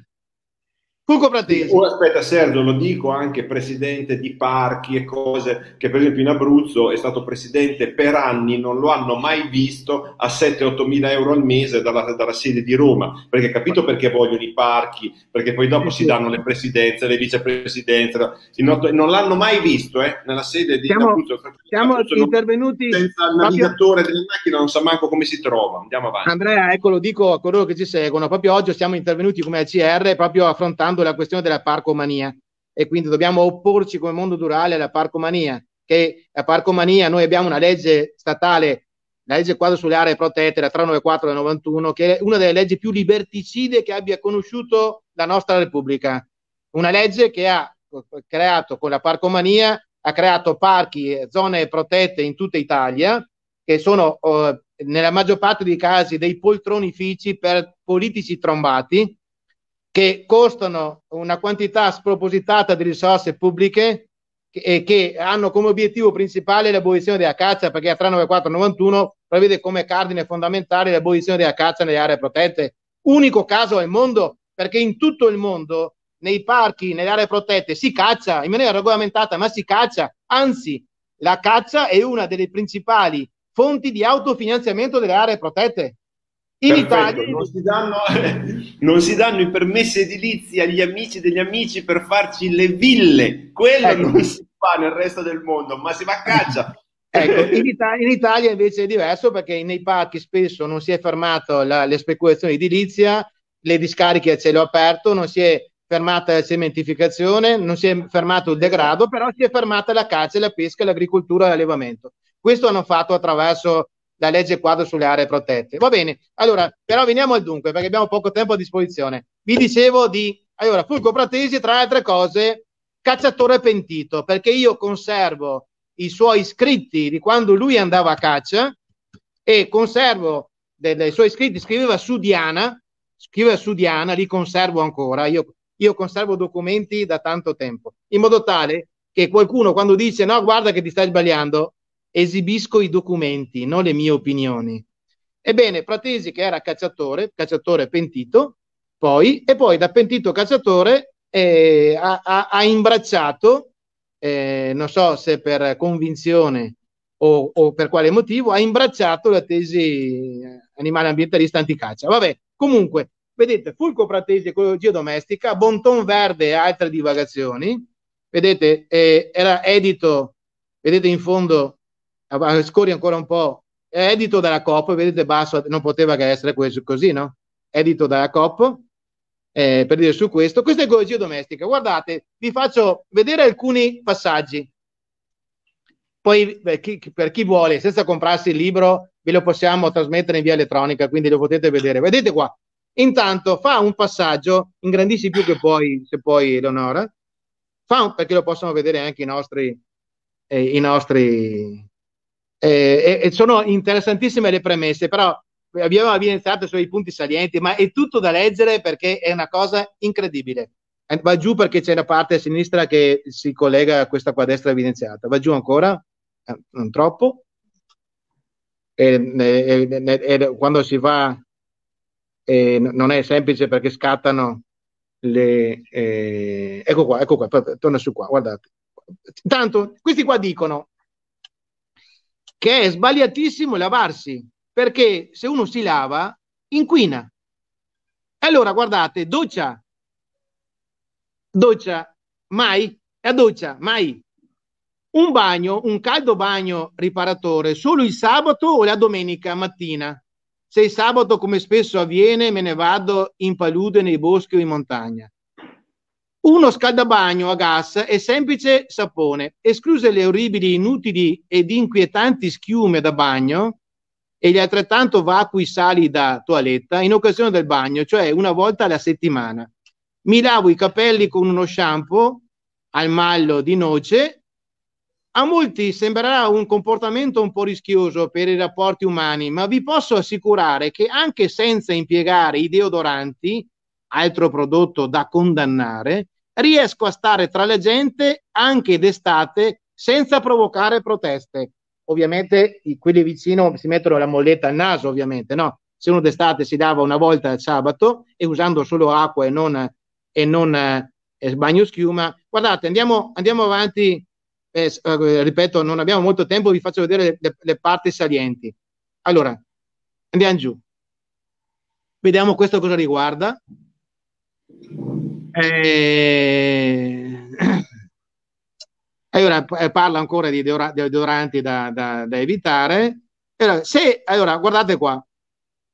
Fulco Pratesi. Oh, aspetta Sergio, lo dico anche presidente di parchi e cose che per esempio in Abruzzo è stato presidente per anni, non lo hanno mai visto a 7-8 mila euro al mese dalla, dalla, sede di Roma, perché capito perché vogliono i parchi, perché poi dopo si danno le presidenze, le vicepresidenze, non l'hanno mai visto eh, nella sede di siamo, Abruzzo. Siamo Abruzzo intervenuti senza il navigatore della macchina non sa manco come si trova, andiamo avanti. Andrea, ecco lo dico a coloro che ci seguono, proprio oggi siamo intervenuti come ACR proprio affrontando affrontando la questione della parcomania e quindi dobbiamo opporci come mondo durale alla parcomania, che la parcomania, noi abbiamo una legge statale, la legge quadro sulle aree protette, la 394 del 91, che è una delle leggi più liberticide che abbia conosciuto la nostra Repubblica. Una legge che ha creato con la parcomania, ha creato parchi e zone protette in tutta Italia, che sono eh, nella maggior parte dei casi dei poltronifici per politici trombati, che costano una quantità spropositata di risorse pubbliche e che hanno come obiettivo principale l'abolizione della caccia, perché a 39491 prevede come cardine fondamentale l'abolizione della caccia nelle aree protette. Unico caso al mondo, perché in tutto il mondo, nei parchi, nelle aree protette, si caccia in maniera regolamentata, ma si caccia. Anzi, la caccia è una delle principali fonti di autofinanziamento delle aree protette. In Italia non si, danno, <laughs> non si, danno, i permessi edilizi agli amici degli amici per farci le ville, quello ecco. non si fa nel resto del mondo, ma si va a caccia. <laughs> Ecco, in, Italia, in Italia invece è diverso perché nei parchi spesso non si è fermato la, le speculazioni edilizia, le discariche a cielo aperto, non si è fermata la cementificazione, non si è fermato il degrado, però si è fermata la caccia, la pesca, l'agricoltura e l'allevamento. Questo hanno fatto attraverso la legge quadro sulle aree protette. Va bene, allora, però veniamo al dunque, perché abbiamo poco tempo a disposizione. Vi dicevo di, allora, Fulco Pratesi, tra le altre cose, cacciatore pentito, perché io conservo i suoi scritti di quando lui andava a caccia e conservo dei suoi scritti, scriveva su Diana, scriveva su Diana, li conservo ancora, io, io conservo documenti da tanto tempo, in modo tale che qualcuno quando dice no, guarda che ti stai sbagliando, esibisco i documenti, non le mie opinioni. Ebbene, Pratesi che era cacciatore, cacciatore pentito, poi, e poi da pentito cacciatore eh, ha, ha, ha, imbracciato, eh, non so se per convinzione o, o, per quale motivo, ha imbracciato la tesi animale ambientalista anticaccia. Vabbè, comunque, vedete, Fulco Pratesi, ecologia domestica, Bonton Verde e altre divagazioni, vedete, eh, era edito, vedete in fondo scorri ancora un po', edito dalla COP, vedete basso, non poteva che essere questo, così, no? Edito dalla COP, eh, per dire su questo. Questa è ecologia domestica. Guardate, vi faccio vedere alcuni passaggi. Poi beh, chi, per chi vuole, senza comprarsi il libro, ve lo possiamo trasmettere in via elettronica, quindi lo potete vedere. Vedete qua. Intanto fa un passaggio, ingrandisci più che poi, se puoi, Eleonora, fa un, perché lo possono vedere anche i nostri, eh, i nostri eh, e sono interessantissime le premesse, però abbiamo evidenziato sui punti salienti, ma è tutto da leggere perché è una cosa incredibile. Eh, va giù perché c'è la parte a sinistra che si collega a questa qua a destra evidenziata. Va giù ancora, eh, non troppo. E, e, e, quando si va non è semplice perché scattano le... Eh, ecco qua, ecco qua, torna su qua, guardate. Tanto, questi qua dicono che è sbagliatissimo lavarsi perché se uno si lava inquina. Allora guardate, doccia, doccia, mai, a doccia, mai. Un bagno, un caldo bagno riparatore solo il sabato o la domenica mattina. Se il sabato, come spesso avviene, me ne vado in palude nei boschi o in montagna. Uno scaldabagno a gas è semplice sapone, escluse le orribili, inutili ed inquietanti schiume da bagno e gli altrettanto vacui sali da toaletta in occasione del bagno, cioè una volta alla settimana. Mi lavo i capelli con uno shampoo al mallo di noce. A molti sembrerà un comportamento un po' rischioso per i rapporti umani, ma vi posso assicurare che anche senza impiegare i deodoranti, altro prodotto da condannare, riesco a stare tra la gente anche d'estate senza provocare proteste. Ovviamente quelli vicino si mettono la molletta al naso, ovviamente, no? Se uno d'estate si dava una volta al sabato e usando solo acqua e non, e non eh, bagno schiuma, guardate, andiamo, andiamo avanti, eh, eh, ripeto, non abbiamo molto tempo, vi faccio vedere le, le parti salienti. Allora, andiamo giù. Vediamo questo cosa riguarda. Eh, <clears throat> allora, eh, parla ancora di deodoranti da, da, da evitare. Allora, se, allora, guardate qua.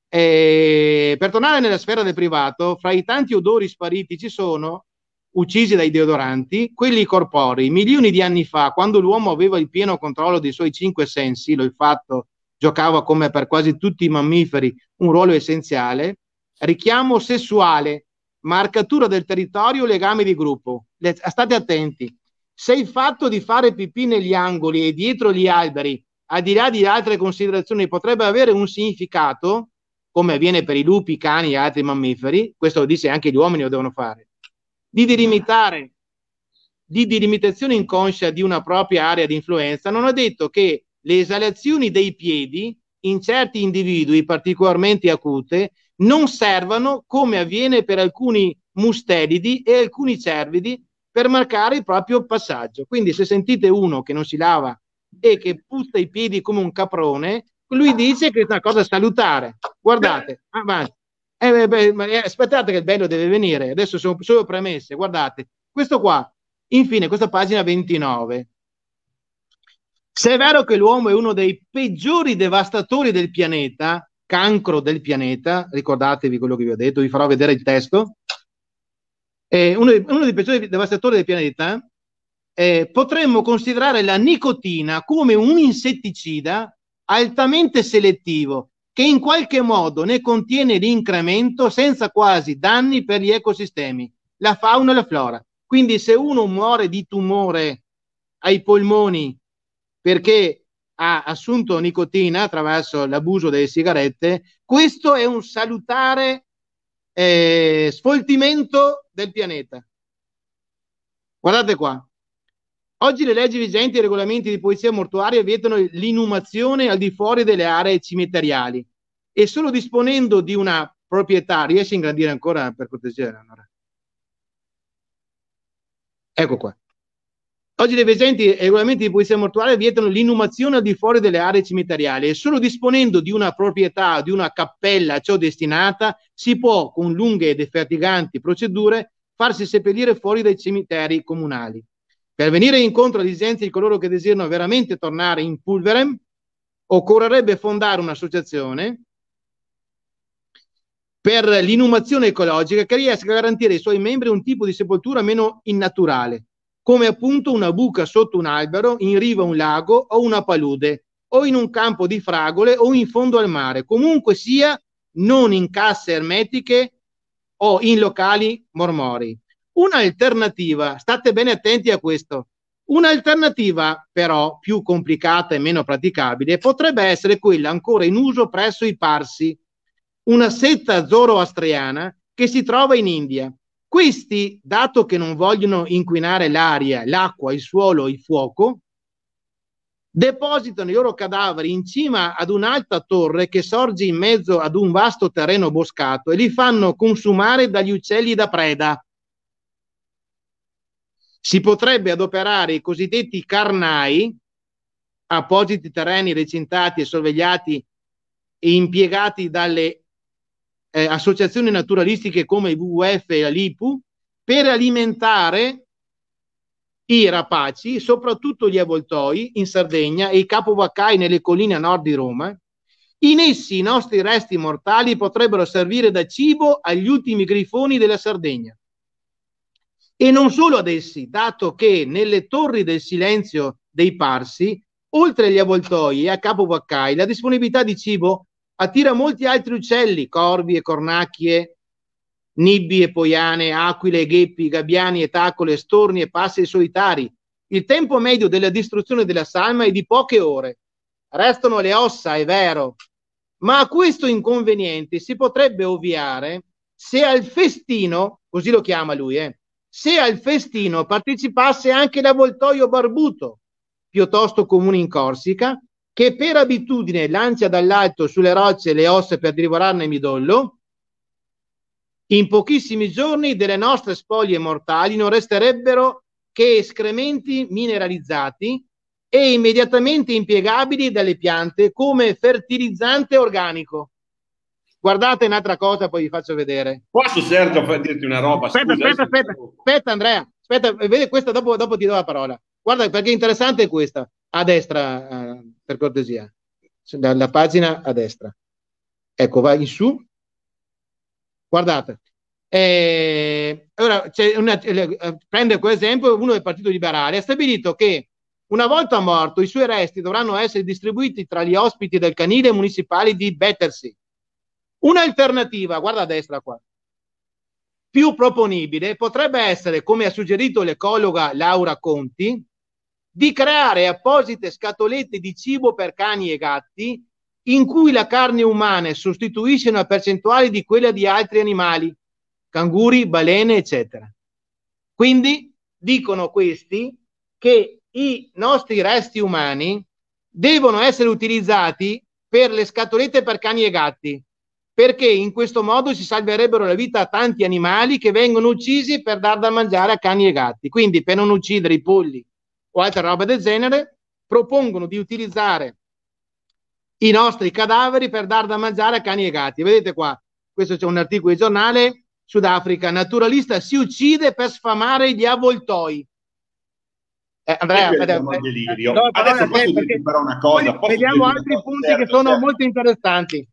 Eh, per tornare nella sfera del privato, fra i tanti odori spariti ci sono, uccisi dai deodoranti, quelli corporei. Milioni di anni fa, quando l'uomo aveva il pieno controllo dei suoi cinque sensi, l'olfatto giocava come per quasi tutti i mammiferi un ruolo essenziale, richiamo sessuale marcatura del territorio, legame di gruppo. Le, state attenti. Se il fatto di fare pipì negli angoli e dietro gli alberi, al di là di altre considerazioni, potrebbe avere un significato, come avviene per i lupi, i cani e altri mammiferi, questo lo dice anche gli uomini lo devono fare, di delimitare, di delimitazione inconscia di una propria area di influenza, non ha detto che le esalazioni dei piedi in certi individui particolarmente acute non servano, come avviene per alcuni mustelidi e alcuni cervidi, per marcare il proprio passaggio. Quindi se sentite uno che non si lava e che puzza i piedi come un caprone, lui dice che è una cosa salutare. Guardate, avanti. Eh, beh, eh, aspettate che il bello deve venire. Adesso sono solo premesse. Guardate, questo qua, infine, questa pagina 29. Se è vero che l'uomo è uno dei peggiori devastatori del pianeta, cancro del pianeta, ricordatevi quello che vi ho detto, vi farò vedere il testo, eh, uno, uno, dei peggiori devastatori del pianeta, eh, potremmo considerare la nicotina come un insetticida altamente selettivo che in qualche modo ne contiene l'incremento senza quasi danni per gli ecosistemi, la fauna e la flora. Quindi se uno muore di tumore ai polmoni perché ha assunto nicotina attraverso l'abuso delle sigarette, questo è un salutare eh, sfoltimento del pianeta. Guardate qua. Oggi le leggi vigenti e i regolamenti di polizia mortuaria vietano l'inumazione al di fuori delle aree cimiteriali e solo disponendo di una proprietà, riesci a ingrandire ancora per cortesia? Allora. Ecco qua. Oggi le vigenti regolamenti di polizia mortuaria vietano l'inumazione al di fuori delle aree cimiteriali e solo disponendo di una proprietà, di una cappella a ciò destinata, si può, con lunghe e defatiganti procedure, farsi seppellire fuori dai cimiteri comunali. Per venire incontro alle esigenze di coloro che desiderano veramente tornare in Pulverem, occorrerebbe fondare un'associazione per l'inumazione ecologica che riesca a garantire ai suoi membri un tipo di sepoltura meno innaturale, come appunto una buca sotto un albero, in riva un lago o una palude, o in un campo di fragole o in fondo al mare, comunque sia non in casse ermetiche o in locali mormori. Un'alternativa, state bene attenti a questo, un'alternativa però più complicata e meno praticabile potrebbe essere quella ancora in uso presso i Parsi, una setta zoroastriana che si trova in India. Questi, dato che non vogliono inquinare l'aria, l'acqua, il suolo, il fuoco, depositano i loro cadaveri in cima ad un'alta torre che sorge in mezzo ad un vasto terreno boscato e li fanno consumare dagli uccelli da preda. Si potrebbe adoperare i cosiddetti carnai, appositi terreni recintati e sorvegliati e impiegati dalle eh, associazioni naturalistiche come il WWF e LIPU, per alimentare i rapaci, soprattutto gli avvoltoi in Sardegna e i capovaccai nelle colline a nord di Roma. In essi i nostri resti mortali potrebbero servire da cibo agli ultimi grifoni della Sardegna. E non solo ad essi, dato che nelle torri del silenzio dei Parsi, oltre agli avvoltoi e a capovaccai, la disponibilità di cibo attira molti altri uccelli, corvi e cornacchie, nibbi e poiane, aquile e gheppi, gabbiani e tacole, storni e passi solitari. Il tempo medio della distruzione della salma è di poche ore. Restano le ossa, è vero, ma a questo inconveniente si potrebbe ovviare se al festino, così lo chiama lui, eh, se al festino partecipasse anche l'avvoltoio barbuto, piuttosto comune in Corsica, che per abitudine lancia dall'alto sulle rocce le ossa per divorarne midollo, in pochissimi giorni delle nostre spoglie mortali non resterebbero che escrementi mineralizzati e immediatamente impiegabili dalle piante come fertilizzante organico. Guardate un'altra cosa, poi vi faccio vedere. Posso Sergio dirti una roba? Aspetta, Scusa, aspetta, aspetta, aspetta, Andrea, aspetta, vedi questa dopo, dopo ti do la parola. Guarda perché interessante è questa, a destra, eh, per cortesia, dalla pagina a destra. Ecco, vai in su, Guardate, eh, ora una, eh, prende come esempio uno del Partito Liberale, ha stabilito che una volta morto i suoi resti dovranno essere distribuiti tra gli ospiti del canile municipale di Battersea. Un'alternativa, guarda a destra qua, più proponibile potrebbe essere, come ha suggerito l'ecologa Laura Conti, di creare apposite scatolette di cibo per cani e gatti in cui la carne umana sostituisce una percentuale di quella di altri animali, canguri, balene, eccetera. Quindi dicono questi che i nostri resti umani devono essere utilizzati per le scatolette per cani e gatti, perché in questo modo si salverebbero la vita a tanti animali che vengono uccisi per dar da mangiare a cani e gatti. Quindi per non uccidere i polli o altre robe del genere, propongono di utilizzare i nostri cadaveri per dar da mangiare a cani e gatti. Vedete qua, questo c'è un articolo di giornale, Sudafrica, naturalista si uccide per sfamare gli avvoltoi. Eh, Andrea, aspetta, delirio. No, adesso posso dirti però una cosa. Vediamo altri punti che sono molto interessanti.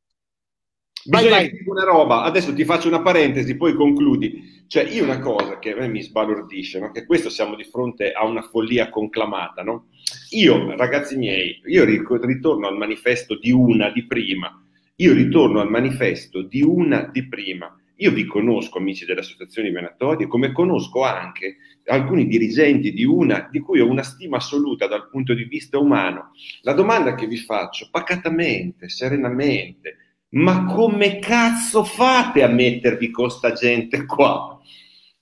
Vai, vai. una roba, adesso ti faccio una parentesi, poi concludi. Cioè, io una cosa che a me mi sbalordisce, no? che questo siamo di fronte a una follia conclamata, no? Io, ragazzi miei, io ritorno al manifesto di una di prima, io ritorno al manifesto di una di prima. Io vi conosco, amici delle associazioni venatorie, come conosco anche alcuni dirigenti di una di cui ho una stima assoluta dal punto di vista umano. La domanda che vi faccio, pacatamente, serenamente, ma come cazzo fate a mettervi con sta gente qua?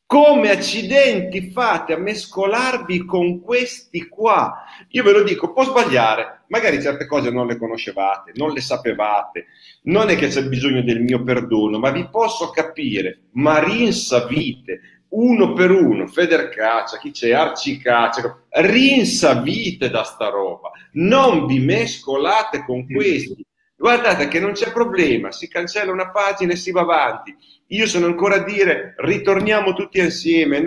Come accidenti fate a mescolarvi con questi qua? Io ve lo dico, può sbagliare, magari certe cose non le conoscevate, non le sapevate, non è che c'è bisogno del mio perdono, ma vi posso capire, ma rinsavite uno per uno, Federcaccia, chi c'è, Arcicaccia, rinsavite da sta roba, non vi mescolate con questi. Guardate che non c'è problema, si cancella una pagina e si va avanti io sono ancora a dire ritorniamo tutti assieme,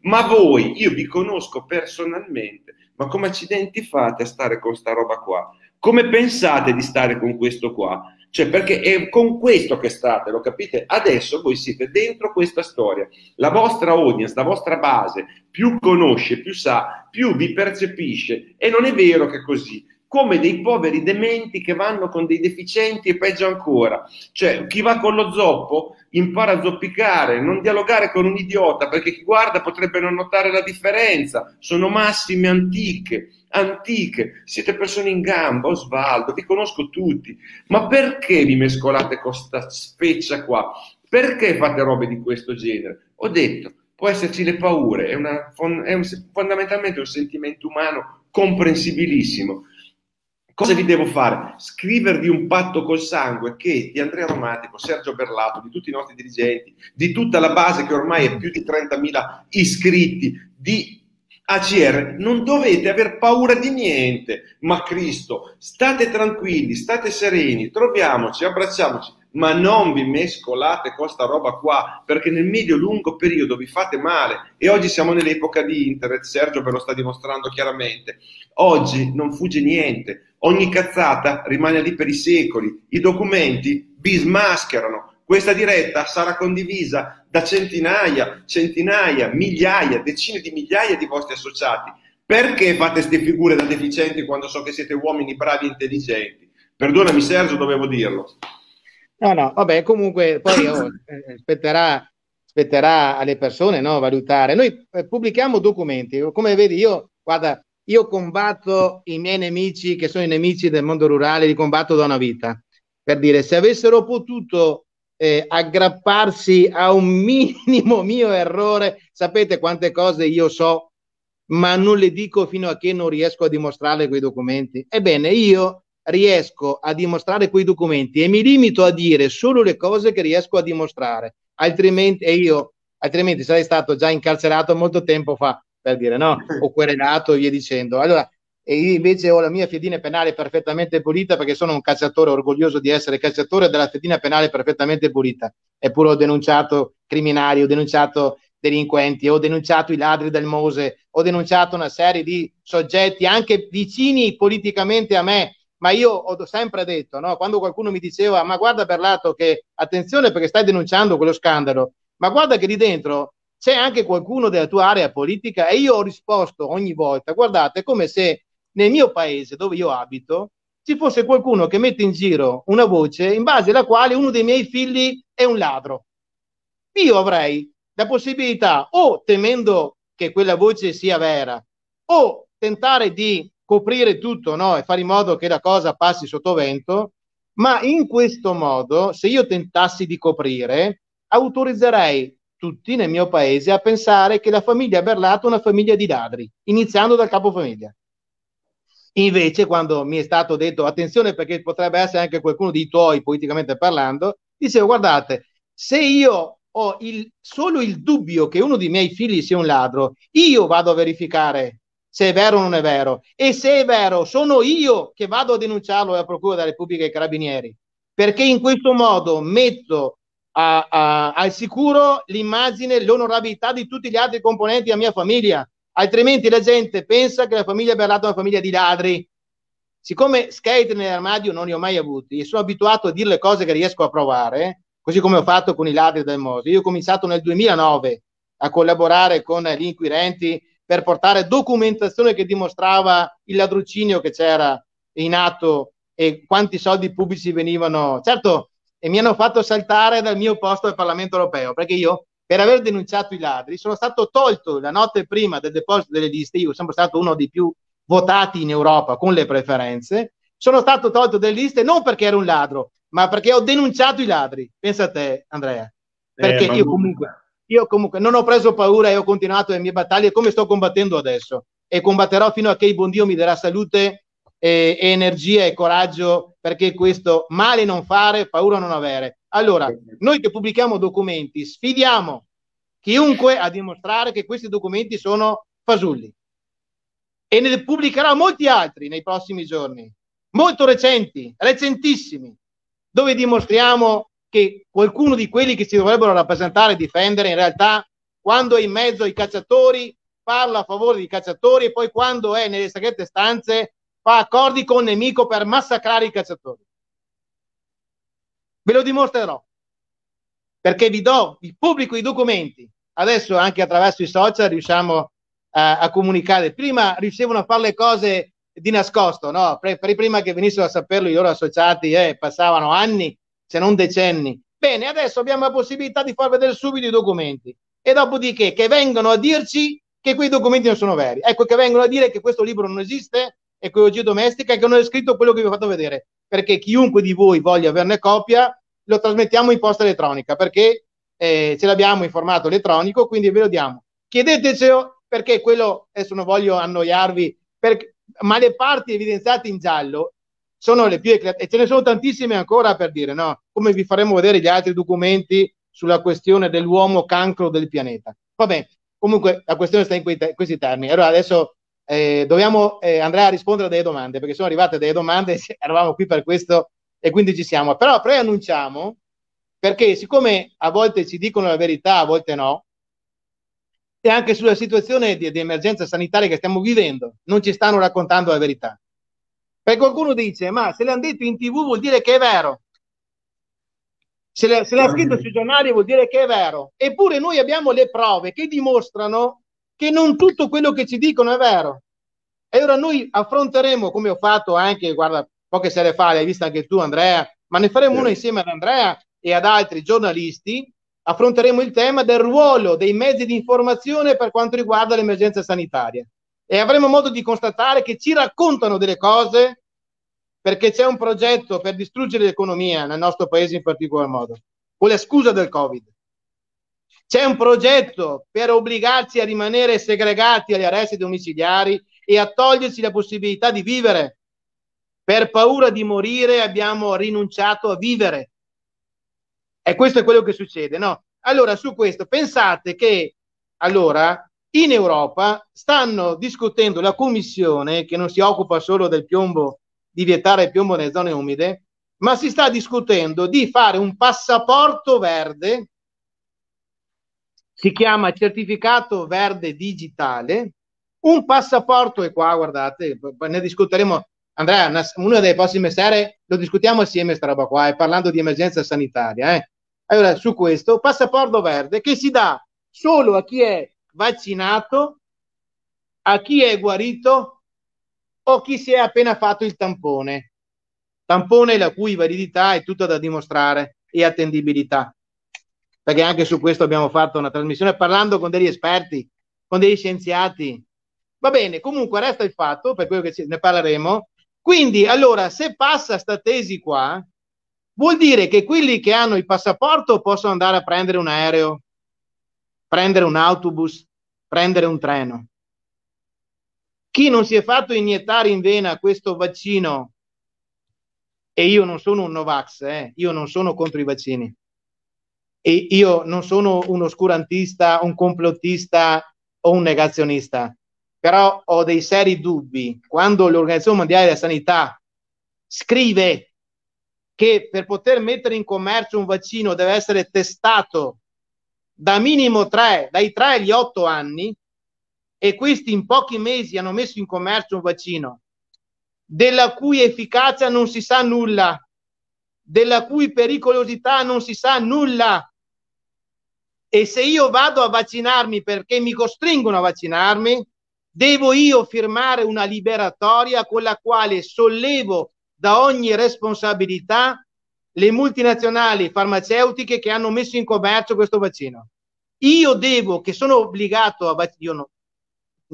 ma voi, io vi conosco personalmente, ma come accidenti fate a stare con sta roba qua? Come pensate di stare con questo qua? Cioè, perché è con questo che state, lo capite? Adesso voi siete dentro questa storia. La vostra audience, la vostra base, più conosce, più sa, più vi percepisce. E non è vero che è così come dei poveri dementi che vanno con dei deficienti e peggio ancora. Cioè, chi va con lo zoppo impara a zoppicare, non dialogare con un idiota, perché chi guarda potrebbe non notare la differenza. Sono massime antiche, antiche. Siete persone in gamba, Osvaldo, vi conosco tutti. Ma perché vi mescolate con questa speccia qua? Perché fate robe di questo genere? Ho detto, può esserci le paure, è, una, è un, fondamentalmente un sentimento umano comprensibilissimo Cosa vi devo fare? Scrivervi un patto col sangue che di Andrea Romatico, Sergio Berlato, di tutti i nostri dirigenti, di tutta la base che ormai è più di 30.000 iscritti di ACR, non dovete aver paura di niente, ma Cristo, state tranquilli, state sereni, troviamoci, abbracciamoci, ma non vi mescolate con sta roba qua, perché nel medio-lungo periodo vi fate male. E oggi siamo nell'epoca di internet, Sergio ve lo sta dimostrando chiaramente. Oggi non fugge niente, ogni cazzata rimane lì per i secoli, i documenti vi smascherano. Questa diretta sarà condivisa da centinaia, centinaia, migliaia, decine di migliaia di vostri associati. Perché fate queste figure da deficienti quando so che siete uomini bravi e intelligenti? Perdonami Sergio, dovevo dirlo. No, no, vabbè, comunque poi oh, eh, spetterà, spetterà, alle persone no, valutare. Noi eh, pubblichiamo documenti, come vedi io, guarda, io combatto i miei nemici che sono i nemici del mondo rurale, li combatto da una vita. Per dire, se avessero potuto eh, aggrapparsi a un <laughs> minimo mio errore, sapete quante cose io so, ma non le dico fino a che non riesco a dimostrarle quei documenti. Ebbene, io riesco a dimostrare quei documenti e mi limito a dire solo le cose che riesco a dimostrare, altrimenti, e io altrimenti sarei stato già incarcerato molto tempo fa, per dire no, <laughs> o querelato e via dicendo. Allora, e io invece ho la mia fedina penale perfettamente pulita perché sono un cacciatore orgoglioso di essere cacciatore della fedina penale perfettamente pulita. Eppure ho denunciato criminali, ho denunciato delinquenti, ho denunciato i ladri del Mose, ho denunciato una serie di soggetti anche vicini politicamente a me ma io ho sempre detto, no? quando qualcuno mi diceva, ma guarda Berlato che attenzione perché stai denunciando quello scandalo, ma guarda che lì dentro c'è anche qualcuno della tua area politica e io ho risposto ogni volta, guardate, è come se nel mio paese dove io abito ci fosse qualcuno che mette in giro una voce in base alla quale uno dei miei figli è un ladro. Io avrei la possibilità o temendo che quella voce sia vera o tentare di coprire tutto no? e fare in modo che la cosa passi sotto vento, ma in questo modo, se io tentassi di coprire, autorizzerei tutti nel mio paese a pensare che la famiglia Berlato è una famiglia di ladri, iniziando dal capofamiglia. Invece, quando mi è stato detto attenzione perché potrebbe essere anche qualcuno dei tuoi, politicamente parlando, dicevo guardate, se io ho il, solo il dubbio che uno dei miei figli sia un ladro, io vado a verificare se è vero o non è vero. E se è vero, sono io che vado a denunciarlo alla Procura della Repubblica e ai Carabinieri, perché in questo modo metto a, a, al sicuro l'immagine, l'onorabilità di tutti gli altri componenti della mia famiglia. Altrimenti la gente pensa che la famiglia Berlato è una famiglia di ladri. Siccome skate nell'armadio non ne ho mai avuti e sono abituato a dire le cose che riesco a provare, così come ho fatto con i ladri del Mose. Io ho cominciato nel 2009 a collaborare con gli inquirenti per portare documentazione che dimostrava il ladrucinio che c'era in atto e quanti soldi pubblici venivano. Certo, e mi hanno fatto saltare dal mio posto al Parlamento europeo perché io, per aver denunciato i ladri, sono stato tolto la notte prima del deposito delle liste. Io sono stato uno dei più votati in Europa con le preferenze. Sono stato tolto dalle liste non perché ero un ladro, ma perché ho denunciato i ladri. Pensa a te, Andrea. Perché eh, io comunque io comunque non ho preso paura e ho continuato le mie battaglie come sto combattendo adesso e combatterò fino a che il buon Dio mi darà salute e, e energia e coraggio perché questo male non fare, paura non avere. Allora, noi che pubblichiamo documenti, sfidiamo chiunque a dimostrare che questi documenti sono fasulli e ne pubblicherò molti altri nei prossimi giorni, molto recenti, recentissimi, dove dimostriamo che qualcuno di quelli che si dovrebbero rappresentare e difendere in realtà quando è in mezzo ai cacciatori parla a favore dei cacciatori e poi quando è nelle segrete stanze fa accordi con il nemico per massacrare i cacciatori. Ve lo dimostrerò. Perché vi do, vi pubblico i documenti. Adesso anche attraverso i social riusciamo a, a comunicare. Prima riuscivano a fare le cose di nascosto, no? prima che venissero a saperlo i loro associati eh, passavano anni, se non decenni. Bene, adesso abbiamo la possibilità di far vedere subito i documenti e dopodiché che vengono a dirci che quei documenti non sono veri. Ecco che vengono a dire che questo libro non esiste, ecologia domestica, e che non è scritto quello che vi ho fatto vedere, perché chiunque di voi voglia averne copia, lo trasmettiamo in posta elettronica, perché eh, ce l'abbiamo in formato elettronico, quindi ve lo diamo. Chiedetecelo perché quello, adesso non voglio annoiarvi, perché ma le parti evidenziate in giallo sono le più eclatanti e ce ne sono tantissime ancora per dire, no? Come vi faremo vedere gli altri documenti sulla questione dell'uomo cancro del pianeta. Vabbè, comunque la questione sta in questi termini. Allora adesso eh, dobbiamo eh, andare a rispondere a delle domande, perché sono arrivate delle domande, <laughs> eravamo qui per questo e quindi ci siamo. Però preannunciamo, perché siccome a volte ci dicono la verità, a volte no, e anche sulla situazione di, di, emergenza sanitaria che stiamo vivendo. Non ci stanno raccontando la verità. Perché qualcuno dice, ma se l'hanno detto in tv vuol dire che è vero. Se, l'ha, scritto sui giornali vuol dire che è vero. Eppure noi abbiamo le prove che dimostrano che non tutto quello che ci dicono è vero. E ora noi affronteremo, come ho fatto anche, guarda, poche sere fa, l'hai visto anche tu Andrea, ma ne faremo sì. uno insieme ad Andrea e ad altri giornalisti affronteremo il tema del ruolo dei mezzi di informazione per quanto riguarda l'emergenza sanitaria e avremo modo di constatare che ci raccontano delle cose perché c'è un progetto per distruggere l'economia nel nostro paese in particolar modo, con la scusa del Covid. C'è un progetto per obbligarci a rimanere segregati agli arresti domiciliari e a toglierci la possibilità di vivere. Per paura di morire abbiamo rinunciato a vivere. E questo è quello che succede, no? Allora, su questo, pensate che allora in Europa stanno discutendo la commissione che non si occupa solo del piombo, di vietare il piombo nelle zone umide, ma si sta discutendo di fare un passaporto verde, si chiama certificato verde digitale, un passaporto, e qua guardate, ne discuteremo, Andrea, una, delle prossime sere lo discutiamo assieme sta roba qua, e parlando di emergenza sanitaria, eh allora, su questo, passaporto verde che si dà solo a chi è vaccinato, a chi è guarito o chi si è appena fatto il tampone. Tampone la cui validità è tutta da dimostrare e attendibilità. Perché anche su questo abbiamo fatto una trasmissione parlando con degli esperti, con degli scienziati. Va bene, comunque resta il fatto, per quello che ne parleremo. Quindi, allora, se passa sta tesi qua, Vuol dire che quelli che hanno il passaporto possono andare a prendere un aereo, prendere un autobus, prendere un treno. Chi non si è fatto iniettare in vena questo vaccino, e io non sono un Novax, eh, io non sono contro i vaccini, e io non sono un oscurantista, un complottista o un negazionista, però ho dei seri dubbi quando l'Organizzazione Mondiale della Sanità scrive che per poter mettere in commercio un vaccino deve essere testato da minimo 3, dai 3 agli 8 anni, e questi in pochi mesi hanno messo in commercio un vaccino della cui efficacia non si sa nulla, della cui pericolosità non si sa nulla. E se io vado a vaccinarmi perché mi costringono a vaccinarmi, devo io firmare una liberatoria con la quale sollevo da ogni responsabilità le multinazionali farmaceutiche che hanno messo in commercio questo vaccino. Io devo, che sono obbligato a vaccinare, io no,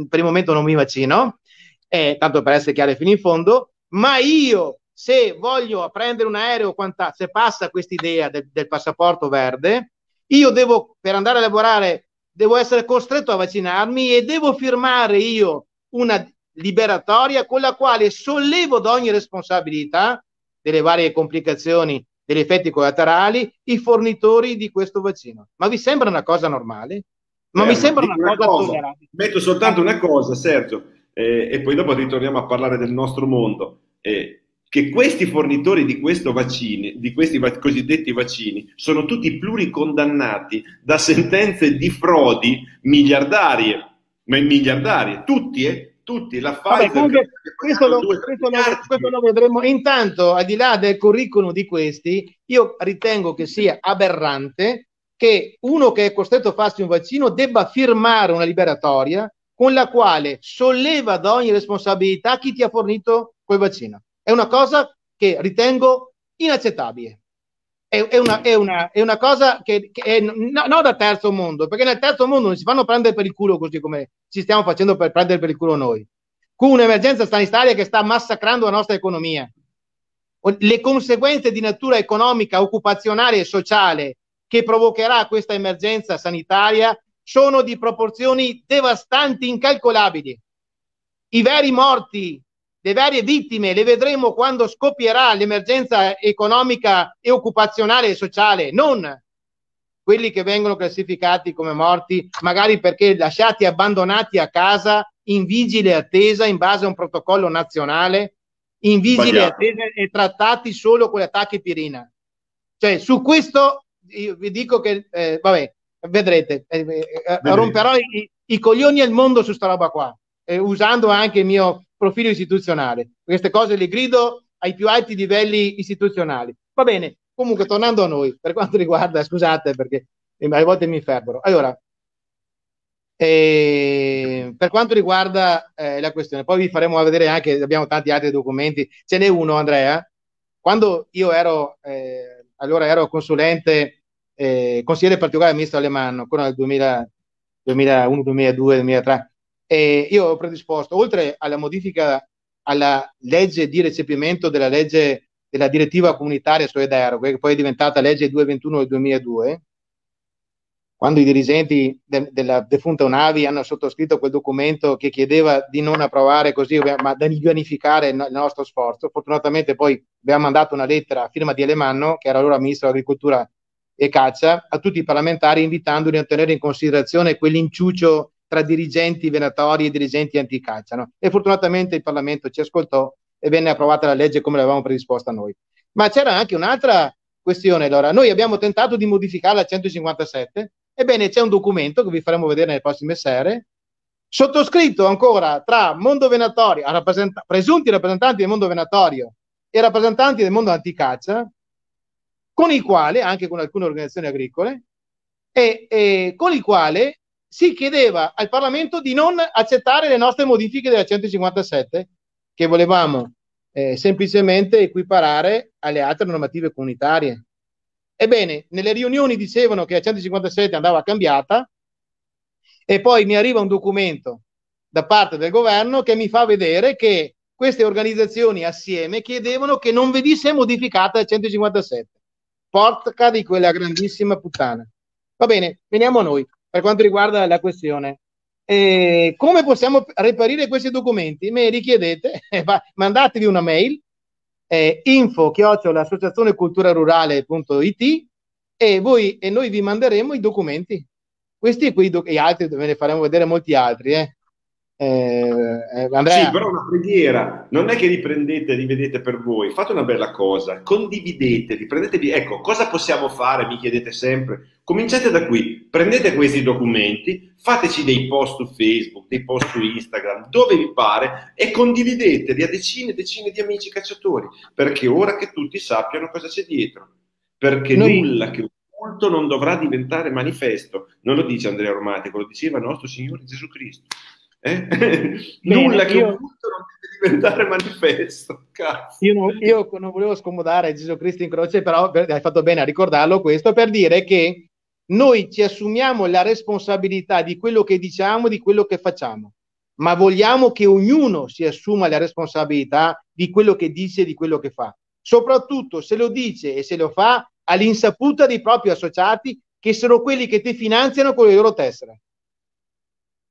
per il momento non mi vaccino, eh, tanto per essere chiaro fino in fondo, ma io se voglio prendere un aereo, quanta, se passa questa idea del, del passaporto verde, io devo, per andare a lavorare, devo essere costretto a vaccinarmi e devo firmare io una liberatoria con la quale sollevo da ogni responsabilità delle varie complicazioni, degli effetti collaterali, i fornitori di questo vaccino. Ma vi sembra una cosa normale? Ma eh, mi sembra una, una cosa, cosa. Metto soltanto una cosa, Sergio, eh, e poi dopo ritorniamo a parlare del nostro mondo. Eh, che questi fornitori di, vaccini, di questi cosiddetti vaccini sono tutti pluricondannati da sentenze di frodi miliardarie, ma miliardarie, tutti, eh? tutti, la. Vabbè, comunque, questo, lo, questo, lo, questo lo vedremo. Intanto, al di là del curriculum di questi, io ritengo che sia aberrante che uno che è costretto a farsi un vaccino debba firmare una liberatoria con la quale solleva da ogni responsabilità chi ti ha fornito quel vaccino. È una cosa che ritengo inaccettabile. È, è, una, è, una, è una, cosa che, che è no, no, da terzo mondo, perché nel terzo mondo non si fanno prendere per il culo così come ci stiamo facendo per prendere per il culo noi. Con un'emergenza sanitaria che sta massacrando la nostra economia. Le conseguenze di natura economica, occupazionale e sociale che provocherà questa emergenza sanitaria sono di proporzioni devastanti, incalcolabili. I veri morti, le varie vittime le vedremo quando scoppierà l'emergenza economica e occupazionale e sociale, non quelli che vengono classificati come morti, magari perché lasciati abbandonati a casa in vigile attesa in base a un protocollo nazionale, in vigile attesa e trattati solo con attacchi pirina. Cioè, su questo io vi dico che, eh, vabbè, vedrete, eh, eh, romperò i, i, coglioni al mondo su sta roba qua, eh, usando anche il mio profilo istituzionale. Queste cose le grido ai più alti livelli istituzionali. Va bene, comunque tornando a noi, per quanto riguarda, scusate perché a volte mi infervoro. Allora, eh, per quanto riguarda eh, la questione, poi vi faremo vedere anche, abbiamo tanti altri documenti, ce n'è uno Andrea, quando io ero, eh, allora ero consulente eh, consigliere particolare ministro Alemanno, ancora nel 2000, 2001, 2002, 2003. E io ho predisposto, oltre alla modifica alla legge di recepimento della legge della direttiva comunitaria sulle deroghe, che poi è diventata legge 221 del 2002, quando i dirigenti de, della defunta UNAVI hanno sottoscritto quel documento che chiedeva di non approvare così, ma di pianificare il, nostro sforzo. Fortunatamente poi abbiamo mandato una lettera a firma di Alemanno, che era allora ministro dell'agricoltura e caccia a tutti i parlamentari invitandoli a tenere in considerazione quell'inciucio tra dirigenti venatori e dirigenti anticaccia. No? E fortunatamente il Parlamento ci ascoltò e venne approvata la legge come l'avevamo predisposta noi. Ma c'era anche un'altra questione. Allora, noi abbiamo tentato di modificare la 157, ebbene c'è un documento che vi faremo vedere nelle prossime sere, sottoscritto ancora tra mondo venatorio, rappresent- presunti rappresentanti del mondo venatorio e rappresentanti del mondo anticaccia, con il quale, anche con alcune organizzazioni agricole, e, e con il quale si chiedeva al Parlamento di non accettare le nostre modifiche della 157 che volevamo eh, semplicemente equiparare alle altre normative comunitarie. Ebbene, nelle riunioni dicevano che la 157 andava cambiata e poi mi arriva un documento da parte del governo che mi fa vedere che queste organizzazioni assieme chiedevano che non venisse modificata la 157 porca di quella grandissima puttana. Va bene, veniamo a noi per quanto riguarda la questione. Eh, come possiamo reperire questi documenti? Me richiedete, <laughs> mandatevi una mail eh, info chiocciolaassociazione cultura rurale.it e, voi, e noi vi manderemo i documenti. Questi e, quei do- e altri, ve ne faremo vedere molti altri. Eh. Eh, eh, Andrea. Sì, però una preghiera, non è che riprendete e rivedete per voi, fate una bella cosa, condividete, riprendetevi, ecco, cosa possiamo fare, mi chiedete sempre, cominciate da qui, prendete questi documenti, fateci dei post su Facebook, dei post su Instagram, dove vi pare e condivideteli a decine e decine di amici cacciatori, perché ora che tutti sappiano cosa c'è dietro, perché Noi... nulla che occulto non dovrà diventare manifesto, non lo dice Andrea Ormatico, lo diceva il nostro Signore Gesù Cristo. Eh? <laughs> Nulla che io... non deve diventare manifesto. Io non, io non, volevo scomodare Gesù Cristo in croce, però hai fatto bene a ricordarlo questo per dire che noi ci assumiamo la responsabilità di quello che diciamo, di quello che facciamo, ma vogliamo che ognuno si assuma la responsabilità di quello che dice e di quello che fa, soprattutto se lo dice e se lo fa all'insaputa dei propri associati che sono quelli che ti finanziano con le loro tessere.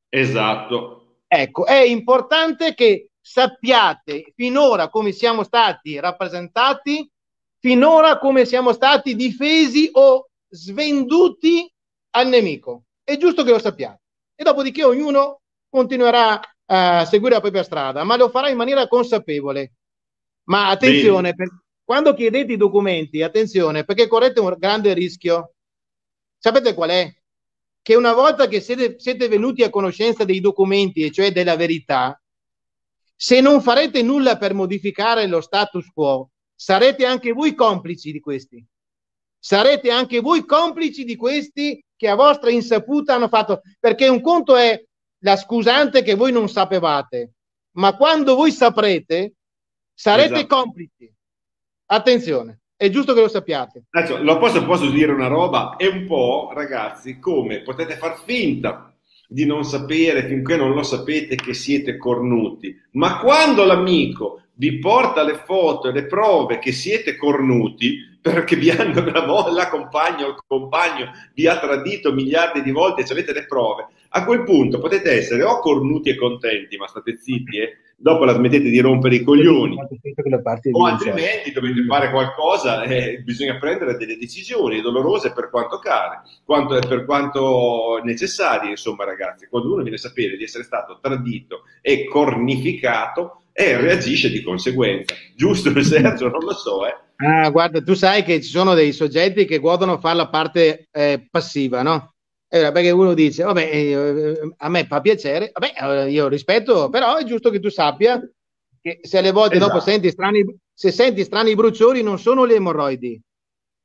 Esatto, Ecco, è importante che sappiate finora come siamo stati rappresentati, finora come siamo stati difesi o svenduti al nemico. È giusto che lo sappiate. E dopodiché ognuno continuerà a seguire la propria strada, ma lo farà in maniera consapevole. Ma attenzione, per, quando chiedete i documenti, attenzione, perché correte un grande rischio. Sapete qual è? che una volta che siete, siete venuti a conoscenza dei documenti, e cioè della verità, Se non farete nulla per modificare lo status quo, sarete anche voi complici di questi. Sarete anche voi complici di questi che a vostra insaputa hanno fatto. Perché un conto è la scusante che voi non sapevate, ma quando voi saprete, sarete esatto. complici. Attenzione, è giusto che lo sappiate. Adesso, lo posso, posso dire una roba? È un po', ragazzi, come potete far finta di non sapere finché non lo sapete che siete cornuti. Ma quando l'amico vi porta le foto e le prove che siete cornuti, perché vi hanno <laughs> la compagna o il compagno vi ha tradito miliardi di volte e avete le prove, a quel punto potete essere o cornuti e contenti, ma state zitti e dopo la smettete di rompere i coglioni, o altrimenti dovete fare qualcosa e bisogna prendere delle decisioni dolorose per quanto care, quanto, per quanto necessarie, insomma ragazzi, quando uno viene a sapere di essere stato tradito e cornificato e reagisce di conseguenza. Giusto <laughs> Sergio? Non lo so, eh. Ah, guarda, tu sai che ci sono dei soggetti che godono fare la parte eh, passiva, no? Eh, perché uno dice, vabbè, eh, a me fa piacere, vabbè, eh, io rispetto, però è giusto che tu sappia che se alle volte esatto. dopo senti strani, se senti strani bruciori non sono le emorroidi,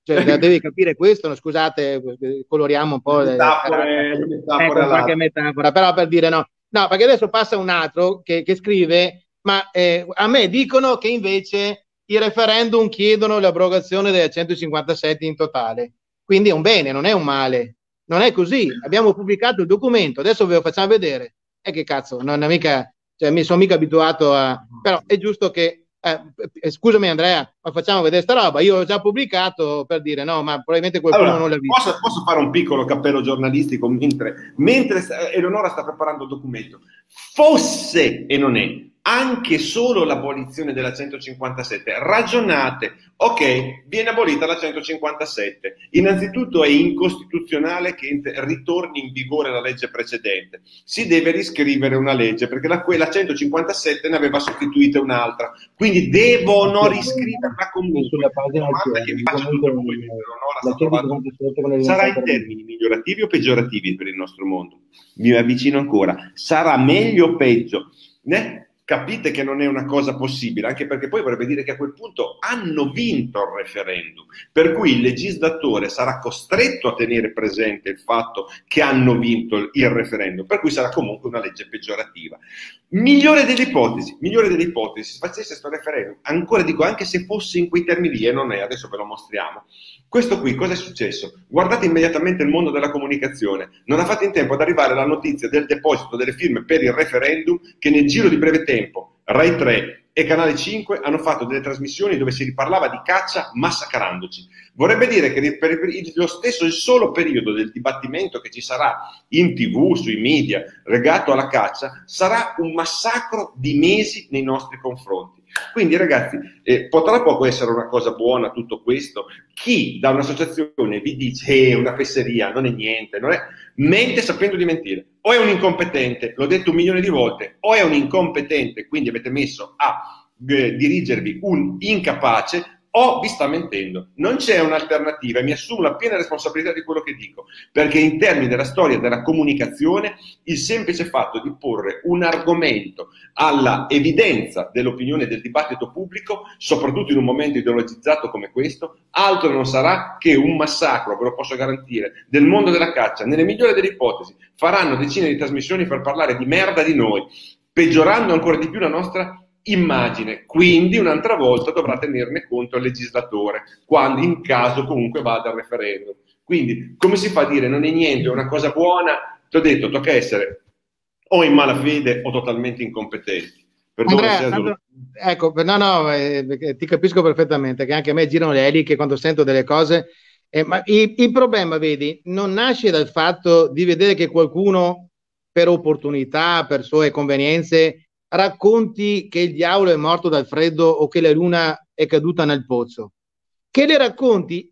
cioè, devi capire questo, no, scusate, coloriamo un po' metafore, le, metafore ecco, qualche metafora, però per dire no, no, perché adesso passa un altro che, che scrive, ma eh, a me dicono che invece i referendum chiedono l'abrogazione delle 157 in totale, quindi è un bene, non è un male. Non è così. Abbiamo pubblicato il documento, adesso ve lo facciamo vedere. E che cazzo, non è mica, cioè, mi sono mica abituato a... Però è giusto che... Eh, eh, scusami Andrea, ma facciamo vedere sta roba. Io ho già pubblicato per dire no, ma probabilmente qualcuno allora, non l'ha visto. Posso, posso, fare un piccolo cappello giornalistico mentre, mentre Eleonora sta preparando il documento? Fosse, e non è, anche solo l'abolizione della 157. Ragionate, ok, viene abolita la 157. Innanzitutto è incostituzionale che ritorni in vigore la legge precedente. Si deve riscrivere una legge perché la, quella 157 ne aveva sostituita un'altra. Quindi devono riscriverla comunque. Sulla pagina che vi faccio tutto voi, Sarà in termini migliorativi o peggiorativi per il nostro mondo? Mi avvicino ancora. Sarà meglio o peggio? Né? Capite che non è una cosa possibile, anche perché poi vorrebbe dire che a quel punto hanno vinto il referendum, per cui il legislatore sarà costretto a tenere presente il fatto che hanno vinto il referendum, per cui sarà comunque una legge peggiorativa. Migliore delle ipotesi, migliore delle ipotesi, se facesse questo referendum, ancora dico, anche se fosse in quei termini lì, e non è, adesso ve lo mostriamo, questo qui cosa è successo? Guardate immediatamente il mondo della comunicazione. Non ha fatto in tempo ad arrivare la notizia del deposito delle firme per il referendum che nel giro di breve tempo Rai 3 e Canale 5 hanno fatto delle trasmissioni dove si riparlava di caccia massacrandoci. Vorrebbe dire che per lo stesso, il solo periodo del dibattimento che ci sarà in tv, sui media, legato alla caccia, sarà un massacro di mesi nei nostri confronti. Quindi ragazzi, eh, potrà poco essere una cosa buona tutto questo. Chi da un'associazione vi dice è eh, una fesseria, non è niente, non è... mente sapendo di mentire. O è un incompetente, l'ho detto un milione di volte, o è un incompetente, quindi avete messo a eh, dirigervi un incapace o vi sta mentendo. Non c'è un'alternativa e mi assumo la piena responsabilità di quello che dico, perché in termini della storia della comunicazione, il semplice fatto di porre un argomento alla evidenza dell'opinione del dibattito pubblico, soprattutto in un momento ideologizzato come questo, altro non sarà che un massacro, ve lo posso garantire, del mondo della caccia. Nelle migliori delle ipotesi faranno decine di trasmissioni per parlare di merda di noi, peggiorando ancora di più la nostra immagine, quindi un'altra volta dovrà tenerne conto il legislatore, quando in caso comunque vada al referendum. Quindi come si fa a dire non è niente, è una cosa buona? Ti ho detto, tocca essere o in malafede o totalmente incompetenti. Andrea, tanto, ecco, no, no, eh, ti capisco perfettamente che anche a me girano le eliche quando sento delle cose, eh, ma il, il problema, vedi, non nasce dal fatto di vedere che qualcuno per opportunità, per sue convenienze, racconti che il diavolo è morto dal freddo o che la luna è caduta nel pozzo. Che le racconti,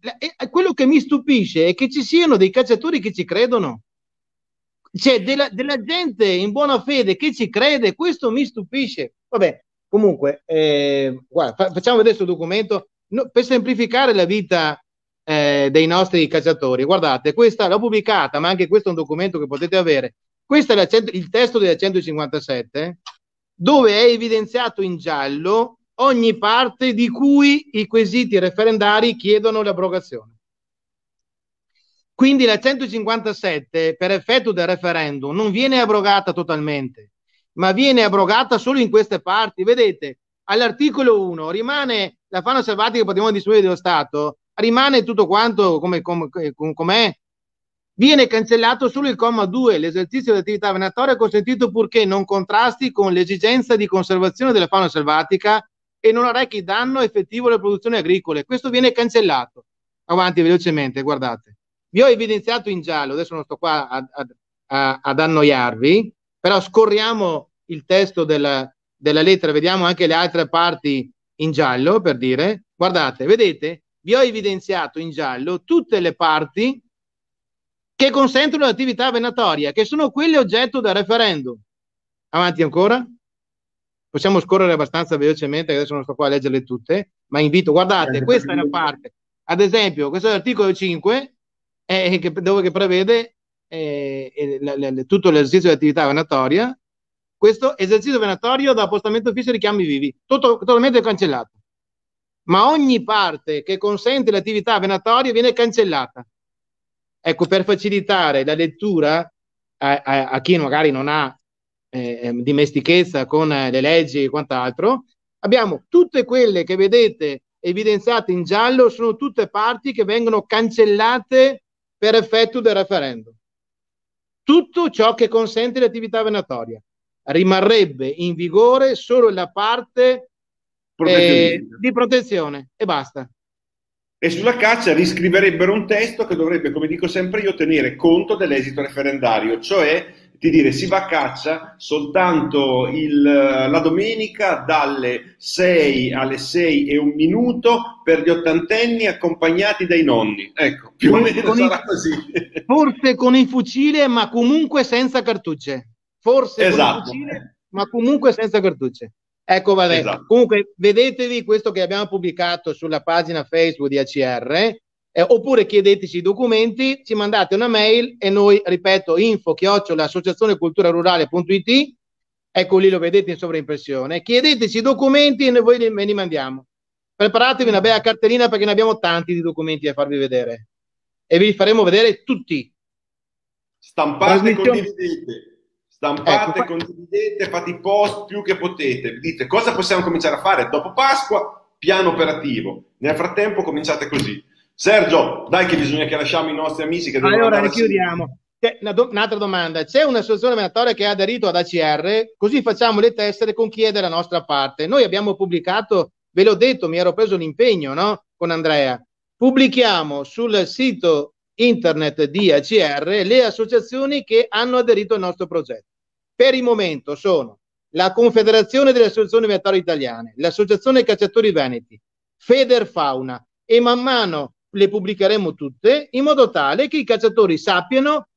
quello che mi stupisce è che ci siano dei cacciatori che ci credono. C'è della, della gente in buona fede che ci crede, questo mi stupisce. Vabbè, comunque, eh, guarda, facciamo vedere questo documento no, per semplificare la vita eh, dei nostri cacciatori. Guardate, questa l'ho pubblicata, ma anche questo è un documento che potete avere. Questo è la, il testo della 157 dove è evidenziato in giallo ogni parte di cui i quesiti referendari chiedono l'abrogazione. Quindi la 157 per effetto del referendum non viene abrogata totalmente, ma viene abrogata solo in queste parti. Vedete, all'articolo 1 rimane la fauna selvatica patrimonio disponibile dello Stato, rimane tutto quanto come, come, com'è. Viene cancellato solo il comma 2, l'esercizio dell'attività venatoria è consentito purché non contrasti con l'esigenza di conservazione della fauna selvatica e non arrechi danno effettivo alle produzioni agricole. Questo viene cancellato. Avanti velocemente, guardate. Vi ho evidenziato in giallo, adesso non sto qua ad, ad, ad, ad annoiarvi, però scorriamo il testo della, della lettera, vediamo anche le altre parti in giallo per dire, guardate, vedete, vi ho evidenziato in giallo tutte le parti che consentono l'attività venatoria, che sono quelle oggetto del referendum. Avanti ancora? Possiamo scorrere abbastanza velocemente, adesso non sto qua a leggerle tutte, ma invito, guardate, questa è la parte. Ad esempio, questo è l'articolo 5, eh, che, dove che prevede eh, eh, l- l- tutto l'esercizio di attività venatoria. Questo esercizio venatorio da appostamento fisso e richiami vivi, tutto, totalmente cancellato. Ma ogni parte che consente l'attività venatoria viene cancellata. Ecco, per facilitare la lettura a, a, a chi magari non ha eh, ehm, dimestichezza con eh, le leggi e quant'altro, abbiamo tutte quelle che vedete evidenziate in giallo, sono tutte parti che vengono cancellate per effetto del referendum. Tutto ciò che consente l'attività venatoria rimarrebbe in vigore solo la parte eh, di protezione e basta. E sulla caccia riscriverebbero un testo che dovrebbe, come dico sempre io, tenere conto dell'esito referendario, cioè di dire si va a caccia soltanto il, la domenica dalle 6 alle 6 e un minuto per gli ottantenni accompagnati dai nonni. Ecco, più o meno sarà i, così. Forse con il fucile, ma comunque senza cartucce. Forse esatto. con il fucile, ma comunque senza cartucce. Ecco, vabbè. Esatto. Comunque, vedetevi questo che abbiamo pubblicato sulla pagina Facebook di ACR eh, oppure chiedeteci i documenti, ci mandate una mail e noi, ripeto, info chiocciola associazioneculturarurale.it, ecco lì lo vedete in sovraimpressione, chiedeteci i documenti e noi ve li mandiamo. Preparatevi una bella cartellina perché ne abbiamo tanti di documenti da farvi vedere e vi faremo vedere tutti. Stampate e condividete. Stampate, ecco, condividete, fate i post più che potete. Dite cosa possiamo cominciare a fare dopo Pasqua? Piano operativo. Nel frattempo cominciate così. Sergio, dai che bisogna che lasciamo i nostri amici che devono Allora, richiudiamo. Una do- un'altra domanda. C'è un'associazione venatoria che ha aderito ad ACR, così facciamo le tessere con chi è della nostra parte. Noi abbiamo pubblicato, ve l'ho detto, mi ero preso l'impegno no? con Andrea. Pubblichiamo sul sito internet di ACR le associazioni che hanno aderito al nostro progetto. Per il momento sono la Confederazione delle Associazioni Venatorie Italiane, l'Associazione Cacciatori Veneti, Federfauna e man mano le pubblicheremo tutte in modo tale che i cacciatori sappiano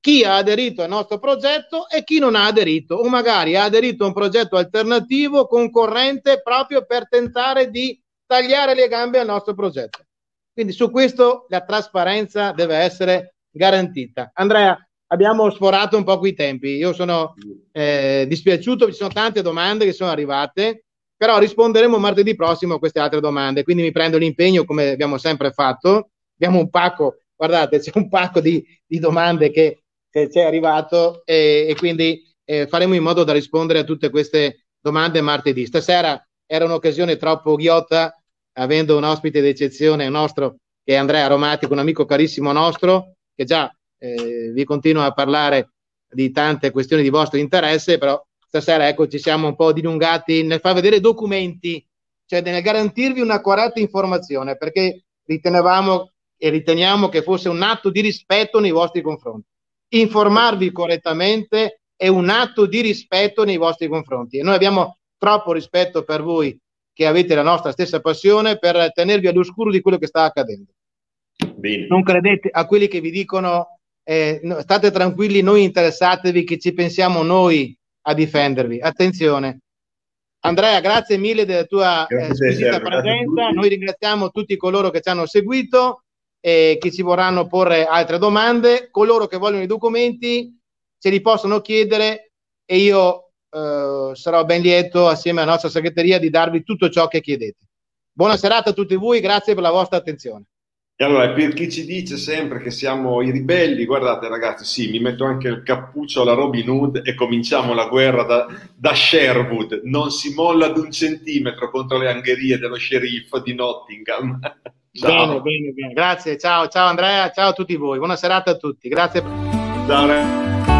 chi ha aderito al nostro progetto e chi non ha aderito o magari ha aderito a un progetto alternativo concorrente proprio per tentare di tagliare le gambe al nostro progetto. Quindi su questo la trasparenza deve essere garantita. Andrea, abbiamo sforato un po' i tempi. Io sono eh, dispiaciuto, ci sono tante domande che sono arrivate però risponderemo martedì prossimo a queste altre domande, quindi mi prendo l'impegno come abbiamo sempre fatto, abbiamo un pacco, guardate, <laughs> c'è un pacco di, di domande che, che ci è arrivato e, e quindi eh, faremo in modo da rispondere a tutte queste domande martedì. Stasera era un'occasione troppo ghiotta, avendo un ospite d'eccezione nostro, che è Andrea Romatico, un amico carissimo nostro, che già eh, vi continua a parlare di tante questioni di vostro interesse, però stasera ecco, ci siamo un po' dilungati nel far vedere documenti, cioè nel garantirvi una corretta informazione, perché ritenevamo e riteniamo che fosse un atto di rispetto nei vostri confronti. Informarvi correttamente è un atto di rispetto nei vostri confronti e noi abbiamo troppo rispetto per voi che avete la nostra stessa passione per tenervi all'oscuro di quello che sta accadendo. Bene. Non credete a quelli che vi dicono eh, state tranquilli, noi interessatevi che ci pensiamo noi a difendervi. Attenzione. Andrea, grazie mille della tua eh, squisita presenza. Noi ringraziamo tutti coloro che ci hanno seguito e che ci vorranno porre altre domande. Coloro che vogliono i documenti ce li possono chiedere e io eh, sarò ben lieto assieme alla nostra segreteria di darvi tutto ciò che chiedete. Buona serata a tutti voi, grazie per la vostra attenzione. E allora, per chi ci dice sempre che siamo i ribelli, guardate ragazzi, sì, mi metto anche il cappuccio alla Robin Hood e cominciamo la guerra da, da Sherwood. Non si molla ad un centimetro contro le angherie dello sceriffo di Nottingham. <laughs> Ciao. Bene, bene, bene. Grazie, ciao, ciao Andrea, ciao a tutti voi. Buona serata a tutti. Grazie. Ciao.